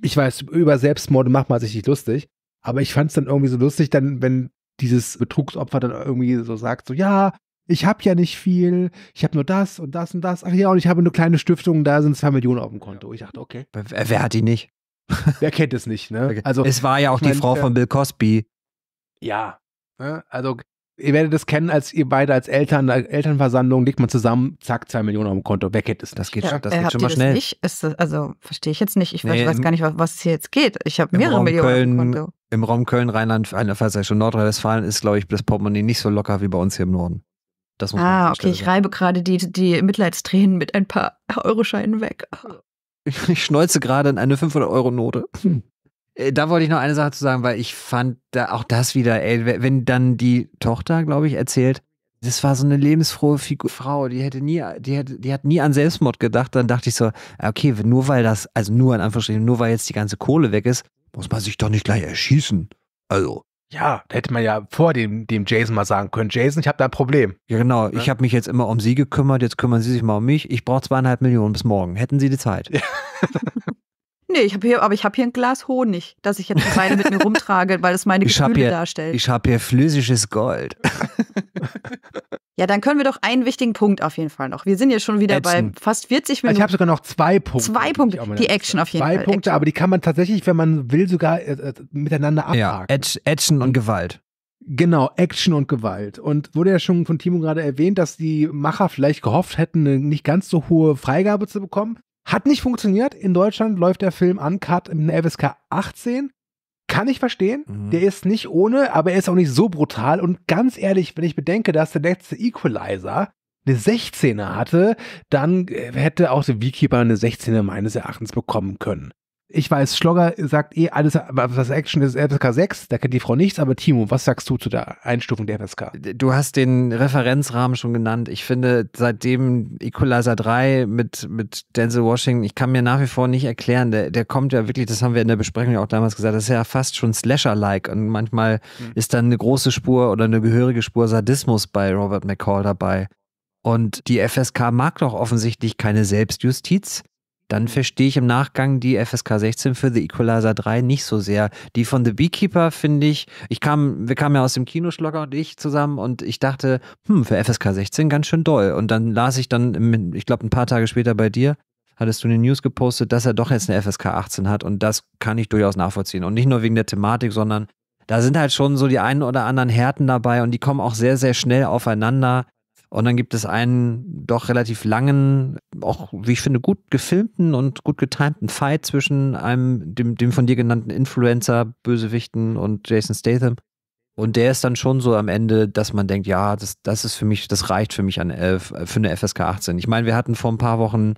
ich weiß, über Selbstmorde macht man sich nicht lustig, aber ich fand es dann irgendwie so lustig, dann, wenn dieses Betrugsopfer dann irgendwie so sagt, so, ja, ich habe ja nicht viel, ich habe nur das und das und das, ach ja, und ich habe eine kleine Stiftung, da sind zwei Millionen auf dem Konto. Ich dachte, okay, Wer, wer hat die nicht? wer kennt es nicht, ne? Also, es war ja auch die mein, Frau äh, von Bill Cosby. ja, ne? also ihr werdet es kennen, als ihr beide als Eltern, als Elternversammlung legt man zusammen, zack, zwei Millionen auf dem Konto, wer kennt es Das geht, Ja, schon- das äh, geht schon mal das schnell. nicht? Ist das, also verstehe ich jetzt nicht. Ich Nee, weiß gar nicht, was, es hier jetzt geht. Ich habe mehrere Raum Millionen Köln- im Konto. Im Raum Köln, Rheinland, Rheinland-Pfalz, schon Nordrhein-Westfalen ist, glaube ich, das Portemonnaie nicht so locker wie bei uns hier im Norden. Das muss Ah, okay, ich reibe gerade die, die Mitleidstränen mit ein paar Euroscheinen weg. sagen. Ich schneuze gerade in eine 500-Euro-Note. Äh, Da wollte ich noch eine Sache zu sagen, weil ich fand da auch das wieder, ey, we- wenn dann die Tochter, glaube ich, erzählt, das war so eine lebensfrohe Figur, Frau, die hätte nie, die hätte, die hat nie an Selbstmord gedacht. Dann dachte ich so, okay, nur weil das, also nur in Anführungsstrichen, nur weil jetzt die ganze Kohle weg ist, muss man sich doch nicht gleich erschießen. Also, Ja, da hätte man ja vor dem, dem Jason mal sagen können, Jason, ich habe da ein Problem. ja genau, Ne? ich habe mich jetzt immer um Sie gekümmert, jetzt kümmern Sie sich mal um mich. Ich brauche zweieinhalb Millionen bis morgen. Hätten Sie die Zeit? Nee, ich habe hier, aber ich habe hier ein Glas Honig, das ich jetzt Weile mit mir rumtrage, weil es meine Ich Gefühle hier- darstellt. Ich habe hier flüssiges Gold. ja, dann können wir doch einen wichtigen Punkt auf jeden Fall noch. Wir sind jetzt schon wieder Action. bei fast 40 Also Minuten. ich habe sogar noch zwei Punkte. Zwei Punkte. Die Action auf jeden zwei Fall. Punkte, Action. aber die kann man tatsächlich, wenn man will, sogar äh, äh, miteinander Ja, abhaken. Action, Action und Gewalt. Genau, Action und Gewalt. Und wurde ja schon von Timo gerade erwähnt, dass die Macher vielleicht gehofft hätten, eine nicht ganz so hohe Freigabe zu bekommen. Hat nicht funktioniert. In Deutschland läuft der Film uncut der FSK 18. Kann ich verstehen. Mhm. Der ist nicht ohne, aber er ist auch nicht so brutal. Und ganz ehrlich, wenn ich bedenke, dass der letzte Equalizer eine 16er hatte, dann äh, hätte auch der Beekeeper eine 16er meines Erachtens bekommen können. Ich weiß, Schlogger sagt eh alles, was Action ist, FSK 6, da kennt die Frau nichts, aber Timo, was sagst du zu der Einstufung der FSK? Du hast den Referenzrahmen schon genannt. Ich finde, seitdem Equalizer 3 mit, mit Denzel Washington, ich kann mir nach wie vor nicht erklären, der, der kommt ja wirklich, das haben wir in der Besprechung ja auch damals gesagt, das ist ja fast schon Slasher-like und manchmal mhm. ist dann eine große Spur oder eine gehörige Spur Sadismus bei Robert McCall dabei. Und die FSK mag doch offensichtlich keine Selbstjustiz dann verstehe ich im Nachgang die FSK 16 für The Equalizer 3 nicht so sehr. Die von The Beekeeper finde ich, ich kam, wir kamen ja aus dem Kinoschlocker und ich zusammen und ich dachte, hm, für FSK 16 ganz schön doll. Und dann las ich dann, ich glaube, ein paar Tage später bei dir, hattest du eine News gepostet, dass er doch jetzt eine FSK 18 hat und das kann ich durchaus nachvollziehen. Und nicht nur wegen der Thematik, sondern da sind halt schon so die einen oder anderen Härten dabei und die kommen auch sehr, sehr schnell aufeinander. Und dann gibt es einen doch relativ langen, auch wie ich finde, gut gefilmten und gut getimten Fight zwischen einem, dem, dem von dir genannten Influencer, Bösewichten und Jason Statham. Und der ist dann schon so am Ende, dass man denkt, ja, das, das ist für mich, das reicht für mich an elf, für eine FSK 18. Ich meine, wir hatten vor ein paar Wochen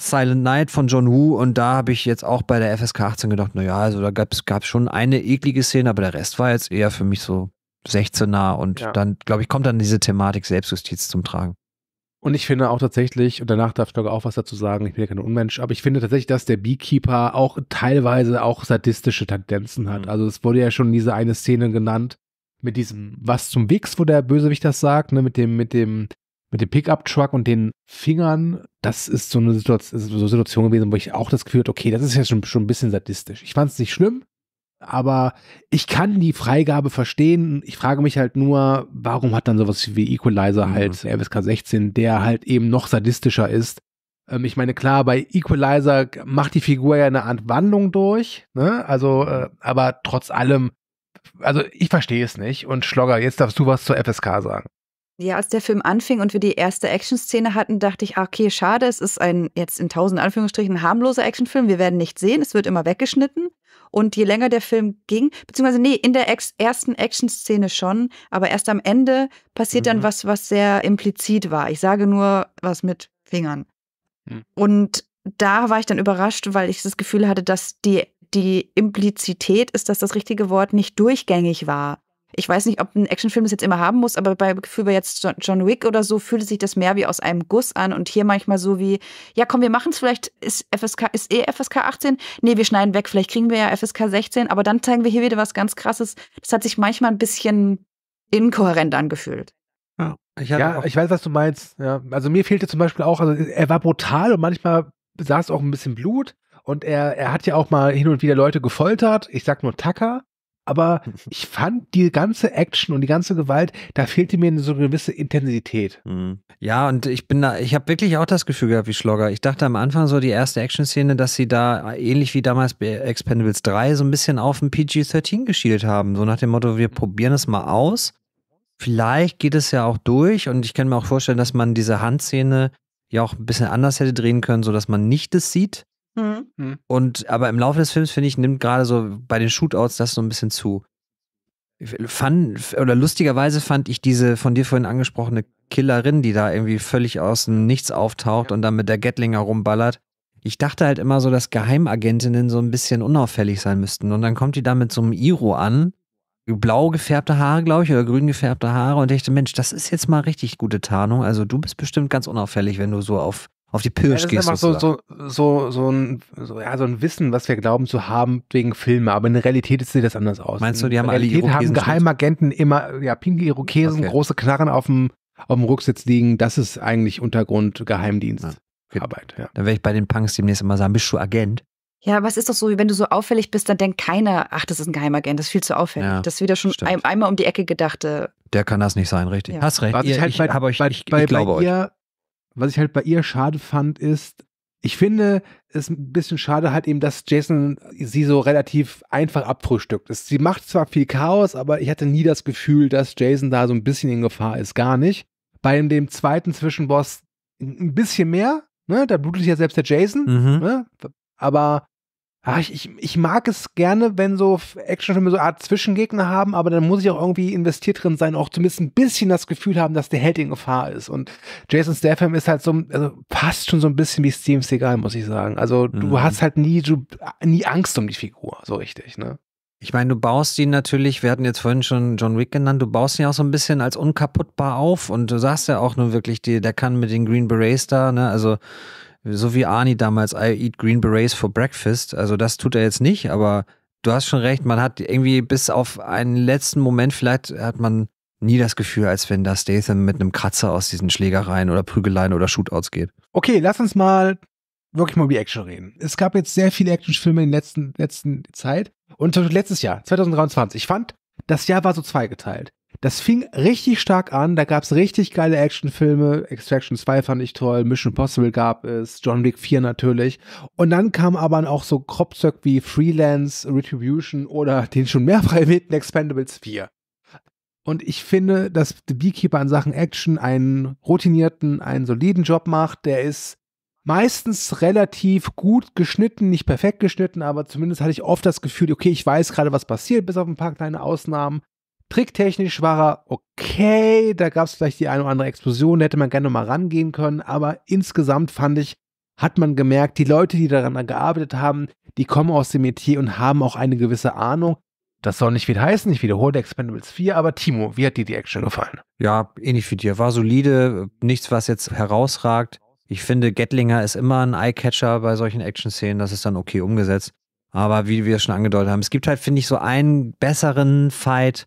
Silent Night von John Woo und da habe ich jetzt auch bei der FSK 18 gedacht, naja, also da gab es schon eine eklige Szene, aber der Rest war jetzt eher für mich so 16er und ja. dann, glaube ich, kommt dann diese Thematik Selbstjustiz zum Tragen. Und ich finde auch tatsächlich, und danach darf ich doch auch was dazu sagen, ich bin ja kein Unmensch, aber ich finde tatsächlich, dass der Beekeeper auch teilweise auch sadistische Tendenzen hat. Mhm. Also es wurde ja schon diese eine Szene genannt mit diesem was zum Wix, wo der Bösewicht das sagt, ne, mit dem, mit dem, mit dem Pickup-Truck und den Fingern. Das ist so eine Situation, so eine Situation gewesen, wo ich auch das Gefühl hatte, okay, das ist ja schon, schon ein bisschen sadistisch. Ich fand es nicht schlimm, aber ich kann die Freigabe verstehen. Ich frage mich halt nur, warum hat dann sowas wie Equalizer mhm. halt RWSK 16, der halt eben noch sadistischer ist. Ähm, ich meine, klar, bei Equalizer macht die Figur ja eine Art Wandlung durch, ne? Also, äh, aber trotz allem, also ich verstehe es nicht. Und Schlogger, jetzt darfst du was zur FSK sagen. Ja, als der Film anfing und wir die erste Action-Szene hatten, dachte ich, ah, okay, schade, es ist ein jetzt in tausend Anführungsstrichen harmloser Actionfilm. Wir werden nicht sehen, es wird immer weggeschnitten. Und je länger der Film ging, beziehungsweise nee, in der ex ersten Action-Szene schon, aber erst am Ende passiert mhm. dann was, was sehr implizit war. Ich sage nur was mit Fingern. Mhm. Und da war ich dann überrascht, weil ich das Gefühl hatte, dass die, die Implizität, ist das das richtige Wort, nicht durchgängig war ich weiß nicht, ob ein Actionfilm das jetzt immer haben muss, aber bei Gefühl bei jetzt John Wick oder so fühlt sich das mehr wie aus einem Guss an und hier manchmal so wie, ja komm, wir machen es vielleicht, ist FSK, ist eh FSK 18? Nee, wir schneiden weg, vielleicht kriegen wir ja FSK 16, aber dann zeigen wir hier wieder was ganz krasses. Das hat sich manchmal ein bisschen inkohärent angefühlt. Ja, ich, ja, ich weiß, was du meinst. Ja, also mir fehlte zum Beispiel auch, also er war brutal und manchmal saß auch ein bisschen Blut und er, er hat ja auch mal hin und wieder Leute gefoltert. Ich sag nur Tucker aber ich fand die ganze Action und die ganze Gewalt, da fehlte mir so eine gewisse Intensität. Mhm. Ja, und ich bin da, ich habe wirklich auch das Gefühl gehabt wie Schlogger. Ich dachte am Anfang so die erste Action-Szene, dass sie da ähnlich wie damals bei Expendables 3 so ein bisschen auf ein PG-13 geschielt haben. So nach dem Motto, wir probieren es mal aus. Vielleicht geht es ja auch durch und ich kann mir auch vorstellen, dass man diese Handszene ja auch ein bisschen anders hätte drehen können, sodass man nicht das sieht. Mhm. mhm. Und aber im Laufe des Films, finde ich, nimmt gerade so bei den Shootouts das so ein bisschen zu. Fand, oder lustigerweise fand ich diese von dir vorhin angesprochene Killerin, die da irgendwie völlig aus dem Nichts auftaucht ja. und dann mit der Gatling herumballert. Ich dachte halt immer so, dass Geheimagentinnen so ein bisschen unauffällig sein müssten. Und dann kommt die da mit so einem Iro an, blau gefärbte Haare, glaube ich, oder grün gefärbte Haare und ich dachte, Mensch, das ist jetzt mal richtig gute Tarnung. Also du bist bestimmt ganz unauffällig, wenn du so auf auf die Pirsch ja, gehst. Das ist einfach so, so, so, so, ein, so, ja, so ein Wissen, was wir glauben zu haben wegen Filme, aber in der Realität sieht das anders aus. Meinst du, die haben alle Realität haben Geheimagenten immer, ja, pinke Irokesen, okay. große Knarren auf dem, auf dem Rücksitz liegen. Das ist eigentlich Untergrund Geheimdienstarbeit. Ja. Ja. Dann werde ich bei den Punks demnächst immer sagen, bist du Agent? Ja, was ist doch so, wenn du so auffällig bist, dann denkt keiner, ach, das ist ein Geheimagent, das ist viel zu auffällig. Ja, das ist wieder schon ein, einmal um die Ecke gedachte. Der kann das nicht sein, richtig. Ja. Hast recht. Ihr, ich halt bei, ich, bei, ich, bei, ich glaube bei ihr, was ich halt bei ihr schade fand, ist, ich finde es ein bisschen schade halt eben, dass Jason sie so relativ einfach abfrühstückt. Sie macht zwar viel Chaos, aber ich hatte nie das Gefühl, dass Jason da so ein bisschen in Gefahr ist. Gar nicht. Bei dem zweiten Zwischenboss ein bisschen mehr. Ne? Da blutet ja selbst der Jason. Mhm. Ne? Aber Ach, ich, ich, ich mag es gerne, wenn so Actionfilme so eine Art Zwischengegner haben, aber dann muss ich auch irgendwie investiert drin sein, auch zumindest ein bisschen das Gefühl haben, dass der Held in Gefahr ist. Und Jason Statham ist halt so, also fast schon so ein bisschen wie Steven Seagal, muss ich sagen. Also du mhm. hast halt nie, du, nie Angst um die Figur, so richtig, ne? Ich meine, du baust ihn natürlich, wir hatten jetzt vorhin schon John Wick genannt, du baust ihn auch so ein bisschen als unkaputtbar auf und du sagst ja auch nur wirklich, die, der kann mit den Green Berets da, ne, also so wie Arnie damals, I eat Green Berets for breakfast. Also das tut er jetzt nicht, aber du hast schon recht, man hat irgendwie bis auf einen letzten Moment, vielleicht hat man nie das Gefühl, als wenn da Statham mit einem Kratzer aus diesen Schlägereien oder Prügeleien oder Shootouts geht. Okay, lass uns mal wirklich mal über Action reden. Es gab jetzt sehr viele Actionfilme in der letzten, letzten Zeit und letztes Jahr, 2023. Ich fand, das Jahr war so zweigeteilt. Das fing richtig stark an, da gab's richtig geile Actionfilme. Extraction 2 fand ich toll, Mission Possible gab es, John Wick 4 natürlich. Und dann kam aber auch so Kropzöck wie Freelance, Retribution oder den schon mehrfach erwähnten Expendables 4. Und ich finde, dass The Beekeeper in Sachen Action einen routinierten, einen soliden Job macht. Der ist meistens relativ gut geschnitten, nicht perfekt geschnitten, aber zumindest hatte ich oft das Gefühl, okay, ich weiß gerade, was passiert, bis auf ein paar kleine Ausnahmen. Tricktechnisch war er okay, da gab es vielleicht die eine oder andere Explosion, da hätte man gerne mal rangehen können, aber insgesamt fand ich, hat man gemerkt, die Leute, die daran gearbeitet haben, die kommen aus dem Metier und haben auch eine gewisse Ahnung. Das soll nicht viel heißen, ich wiederhole Expendables 4, aber Timo, wie hat dir die Action gefallen? Ja, ähnlich wie dir. War solide, nichts, was jetzt herausragt. Ich finde, Gatlinger ist immer ein Eyecatcher bei solchen Action-Szenen, das ist dann okay umgesetzt. Aber wie wir es schon angedeutet haben, es gibt halt, finde ich, so einen besseren Fight,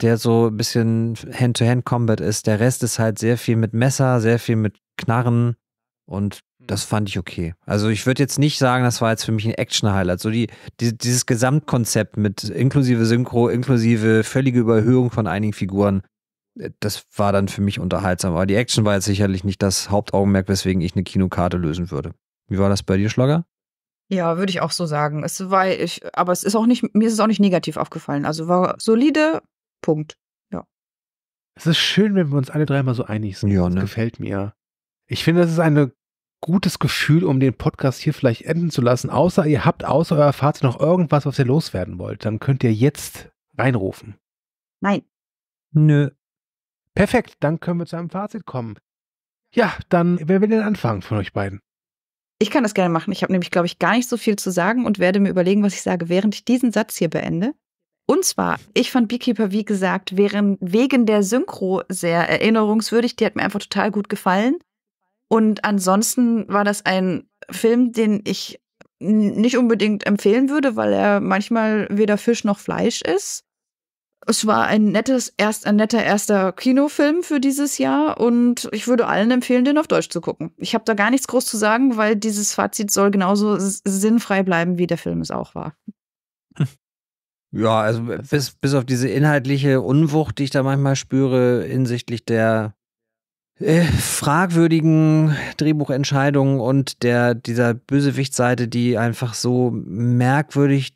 der so ein bisschen Hand-to-Hand-Combat ist. Der Rest ist halt sehr viel mit Messer, sehr viel mit Knarren und das fand ich okay. Also ich würde jetzt nicht sagen, das war jetzt für mich ein Action-Highlight. So die, die, dieses Gesamtkonzept mit inklusive Synchro, inklusive völlige Überhöhung von einigen Figuren, äh, das war dann für mich unterhaltsam. Aber die Action war jetzt sicherlich nicht das Hauptaugenmerk, weswegen ich eine Kinokarte lösen würde. Wie war das bei dir, Schlager? Ja, würde ich auch so sagen. Es war, ich, aber es ist auch nicht, mir ist es auch nicht negativ aufgefallen. Also war solide, Punkt. Ja. Es ist schön, wenn wir uns alle dreimal so einig sind. Ja, ne? Das gefällt mir. Ich finde, das ist ein gutes Gefühl, um den Podcast hier vielleicht enden zu lassen. Außer ihr habt außer euer Fazit noch irgendwas, was ihr loswerden wollt. Dann könnt ihr jetzt reinrufen. Nein. Nö. Perfekt, dann können wir zu einem Fazit kommen. Ja, dann, wer will denn anfangen von euch beiden? Ich kann das gerne machen. Ich habe nämlich, glaube ich, gar nicht so viel zu sagen und werde mir überlegen, was ich sage, während ich diesen Satz hier beende. Und zwar, ich fand Beekeeper, wie gesagt, wegen der Synchro sehr erinnerungswürdig. Die hat mir einfach total gut gefallen. Und ansonsten war das ein Film, den ich nicht unbedingt empfehlen würde, weil er manchmal weder Fisch noch Fleisch ist. Es war ein nettes, erst ein netter erster Kinofilm für dieses Jahr und ich würde allen empfehlen, den auf Deutsch zu gucken. Ich habe da gar nichts groß zu sagen, weil dieses Fazit soll genauso sinnfrei bleiben, wie der Film es auch war. Ja, also bis, bis auf diese inhaltliche Unwucht, die ich da manchmal spüre, hinsichtlich der äh, fragwürdigen Drehbuchentscheidungen und der dieser Bösewichtseite, die einfach so merkwürdig,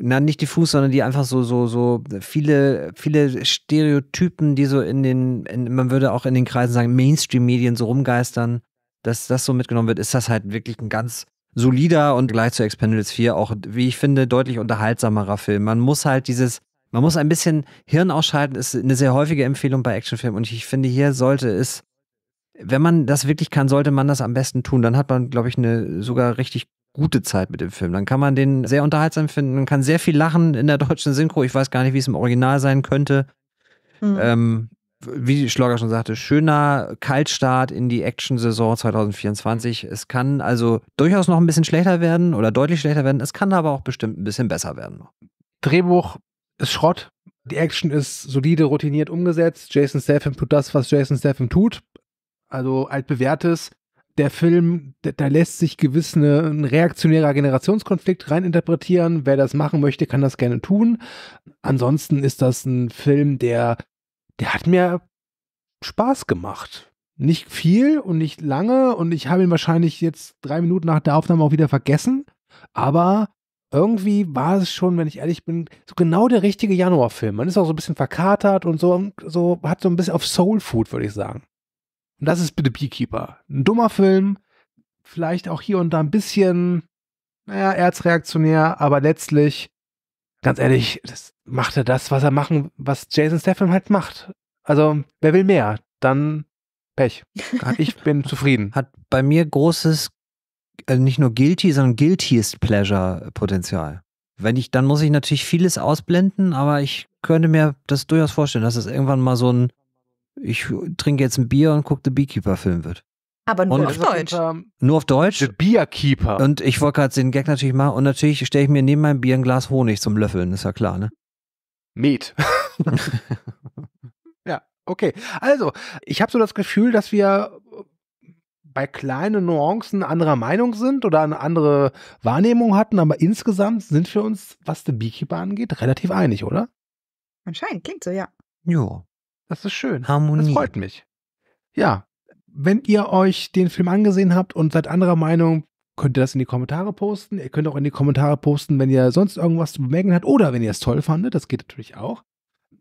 na nicht diffus, sondern die einfach so so so viele viele Stereotypen, die so in den in, man würde auch in den Kreisen sagen Mainstream-Medien so rumgeistern, dass das so mitgenommen wird, ist das halt wirklich ein ganz solider und gleich zu Expendables 4 auch, wie ich finde, deutlich unterhaltsamerer Film. Man muss halt dieses, man muss ein bisschen Hirn ausschalten, ist eine sehr häufige Empfehlung bei Actionfilmen und ich finde, hier sollte es, wenn man das wirklich kann, sollte man das am besten tun. Dann hat man, glaube ich, eine sogar richtig gute Zeit mit dem Film. Dann kann man den sehr unterhaltsam finden, man kann sehr viel lachen in der deutschen Synchro. Ich weiß gar nicht, wie es im Original sein könnte. Mhm. Ähm, wie Schlogger schon sagte, schöner Kaltstart in die Action-Saison 2024. Es kann also durchaus noch ein bisschen schlechter werden oder deutlich schlechter werden. Es kann aber auch bestimmt ein bisschen besser werden. Drehbuch ist Schrott. Die Action ist solide, routiniert umgesetzt. Jason Statham tut das, was Jason Statham tut. Also altbewährtes. Der Film, da lässt sich gewiss eine, ein reaktionärer Generationskonflikt reininterpretieren. Wer das machen möchte, kann das gerne tun. Ansonsten ist das ein Film, der der hat mir Spaß gemacht. Nicht viel und nicht lange und ich habe ihn wahrscheinlich jetzt drei Minuten nach der Aufnahme auch wieder vergessen. Aber irgendwie war es schon, wenn ich ehrlich bin, so genau der richtige Januarfilm. Man ist auch so ein bisschen verkatert und so, so hat so ein bisschen auf Soul Food, würde ich sagen. Und das ist bitte Beekeeper. Ein dummer Film, vielleicht auch hier und da ein bisschen naja, erzreaktionär, aber letztlich, ganz ehrlich, das macht er das, was er machen, was Jason Statham halt macht. Also, wer will mehr? Dann Pech. Ich bin zufrieden. Hat bei mir großes, also nicht nur guilty, sondern guiltiest pleasure Potenzial. Wenn ich, dann muss ich natürlich vieles ausblenden, aber ich könnte mir das durchaus vorstellen, dass es irgendwann mal so ein, ich trinke jetzt ein Bier und gucke The Beekeeper-Film wird. Aber nur und auf Deutsch. Nur auf Deutsch. The Beerkeeper. Und ich wollte gerade den Gag natürlich machen. Und natürlich stelle ich mir neben meinem Bier ein Glas Honig zum Löffeln, ist ja klar, ne? Met. ja, okay. Also, ich habe so das Gefühl, dass wir bei kleinen Nuancen anderer Meinung sind oder eine andere Wahrnehmung hatten, aber insgesamt sind wir uns, was The Beekeeper angeht, relativ einig, oder? Anscheinend, klingt so, ja. Jo. Das ist schön. Harmonie. Das freut mich. Ja, wenn ihr euch den Film angesehen habt und seid anderer Meinung, könnt ihr das in die Kommentare posten. Ihr könnt auch in die Kommentare posten, wenn ihr sonst irgendwas zu bemerken habt oder wenn ihr es toll fandet. Das geht natürlich auch.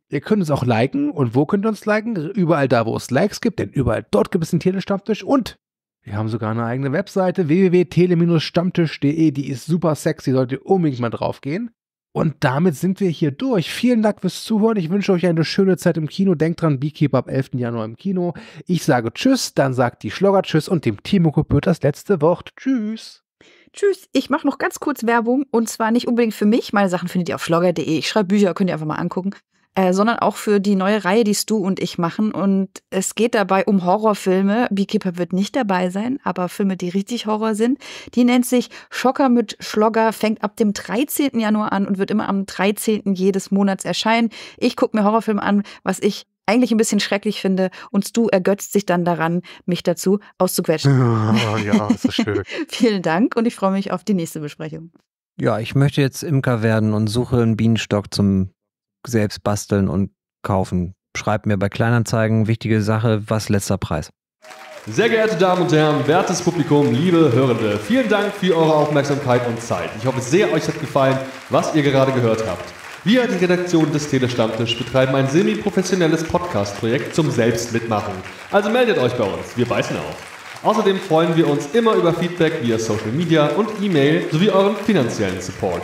Ihr könnt es auch liken. Und wo könnt ihr uns liken? Überall da, wo es Likes gibt, denn überall dort gibt es den Telestammtisch. Und wir haben sogar eine eigene Webseite, www.tele-stammtisch.de. Die ist super sexy, solltet ihr unbedingt mal drauf gehen. Und damit sind wir hier durch. Vielen Dank fürs Zuhören. Ich wünsche euch eine schöne Zeit im Kino. Denkt dran, Beekeeper ab 11. Januar im Kino. Ich sage Tschüss, dann sagt die Schlogger Tschüss und dem Timo gebührt das letzte Wort. Tschüss. Tschüss. Ich mache noch ganz kurz Werbung und zwar nicht unbedingt für mich. Meine Sachen findet ihr auf schlogger.de. Ich schreibe Bücher, könnt ihr einfach mal angucken äh, sondern auch für die neue Reihe, die Stu und ich machen. Und es geht dabei um Horrorfilme. Beekeeper wird nicht dabei sein, aber Filme, die richtig Horror sind. Die nennt sich Schocker mit Schlogger, fängt ab dem 13. Januar an und wird immer am 13. jedes Monats erscheinen. Ich gucke mir Horrorfilme an, was ich eigentlich ein bisschen schrecklich finde und Stu ergötzt sich dann daran, mich dazu auszuquetschen. Oh, ja, ist das schön. Vielen Dank und ich freue mich auf die nächste Besprechung. Ja, ich möchte jetzt Imker werden und suche einen Bienenstock zum selbst basteln und kaufen. Schreibt mir bei Kleinanzeigen, wichtige Sache, was letzter Preis. Sehr geehrte Damen und Herren, wertes Publikum, liebe Hörende, vielen Dank für eure Aufmerksamkeit und Zeit. Ich hoffe sehr, euch hat gefallen, was ihr gerade gehört habt. Wir, die Redaktion des Telestammtisch, betreiben ein semi-professionelles Podcast-Projekt zum Selbstmitmachen. Also meldet euch bei uns, wir beißen auf. Außerdem freuen wir uns immer über Feedback via Social Media und E-Mail sowie euren finanziellen Support.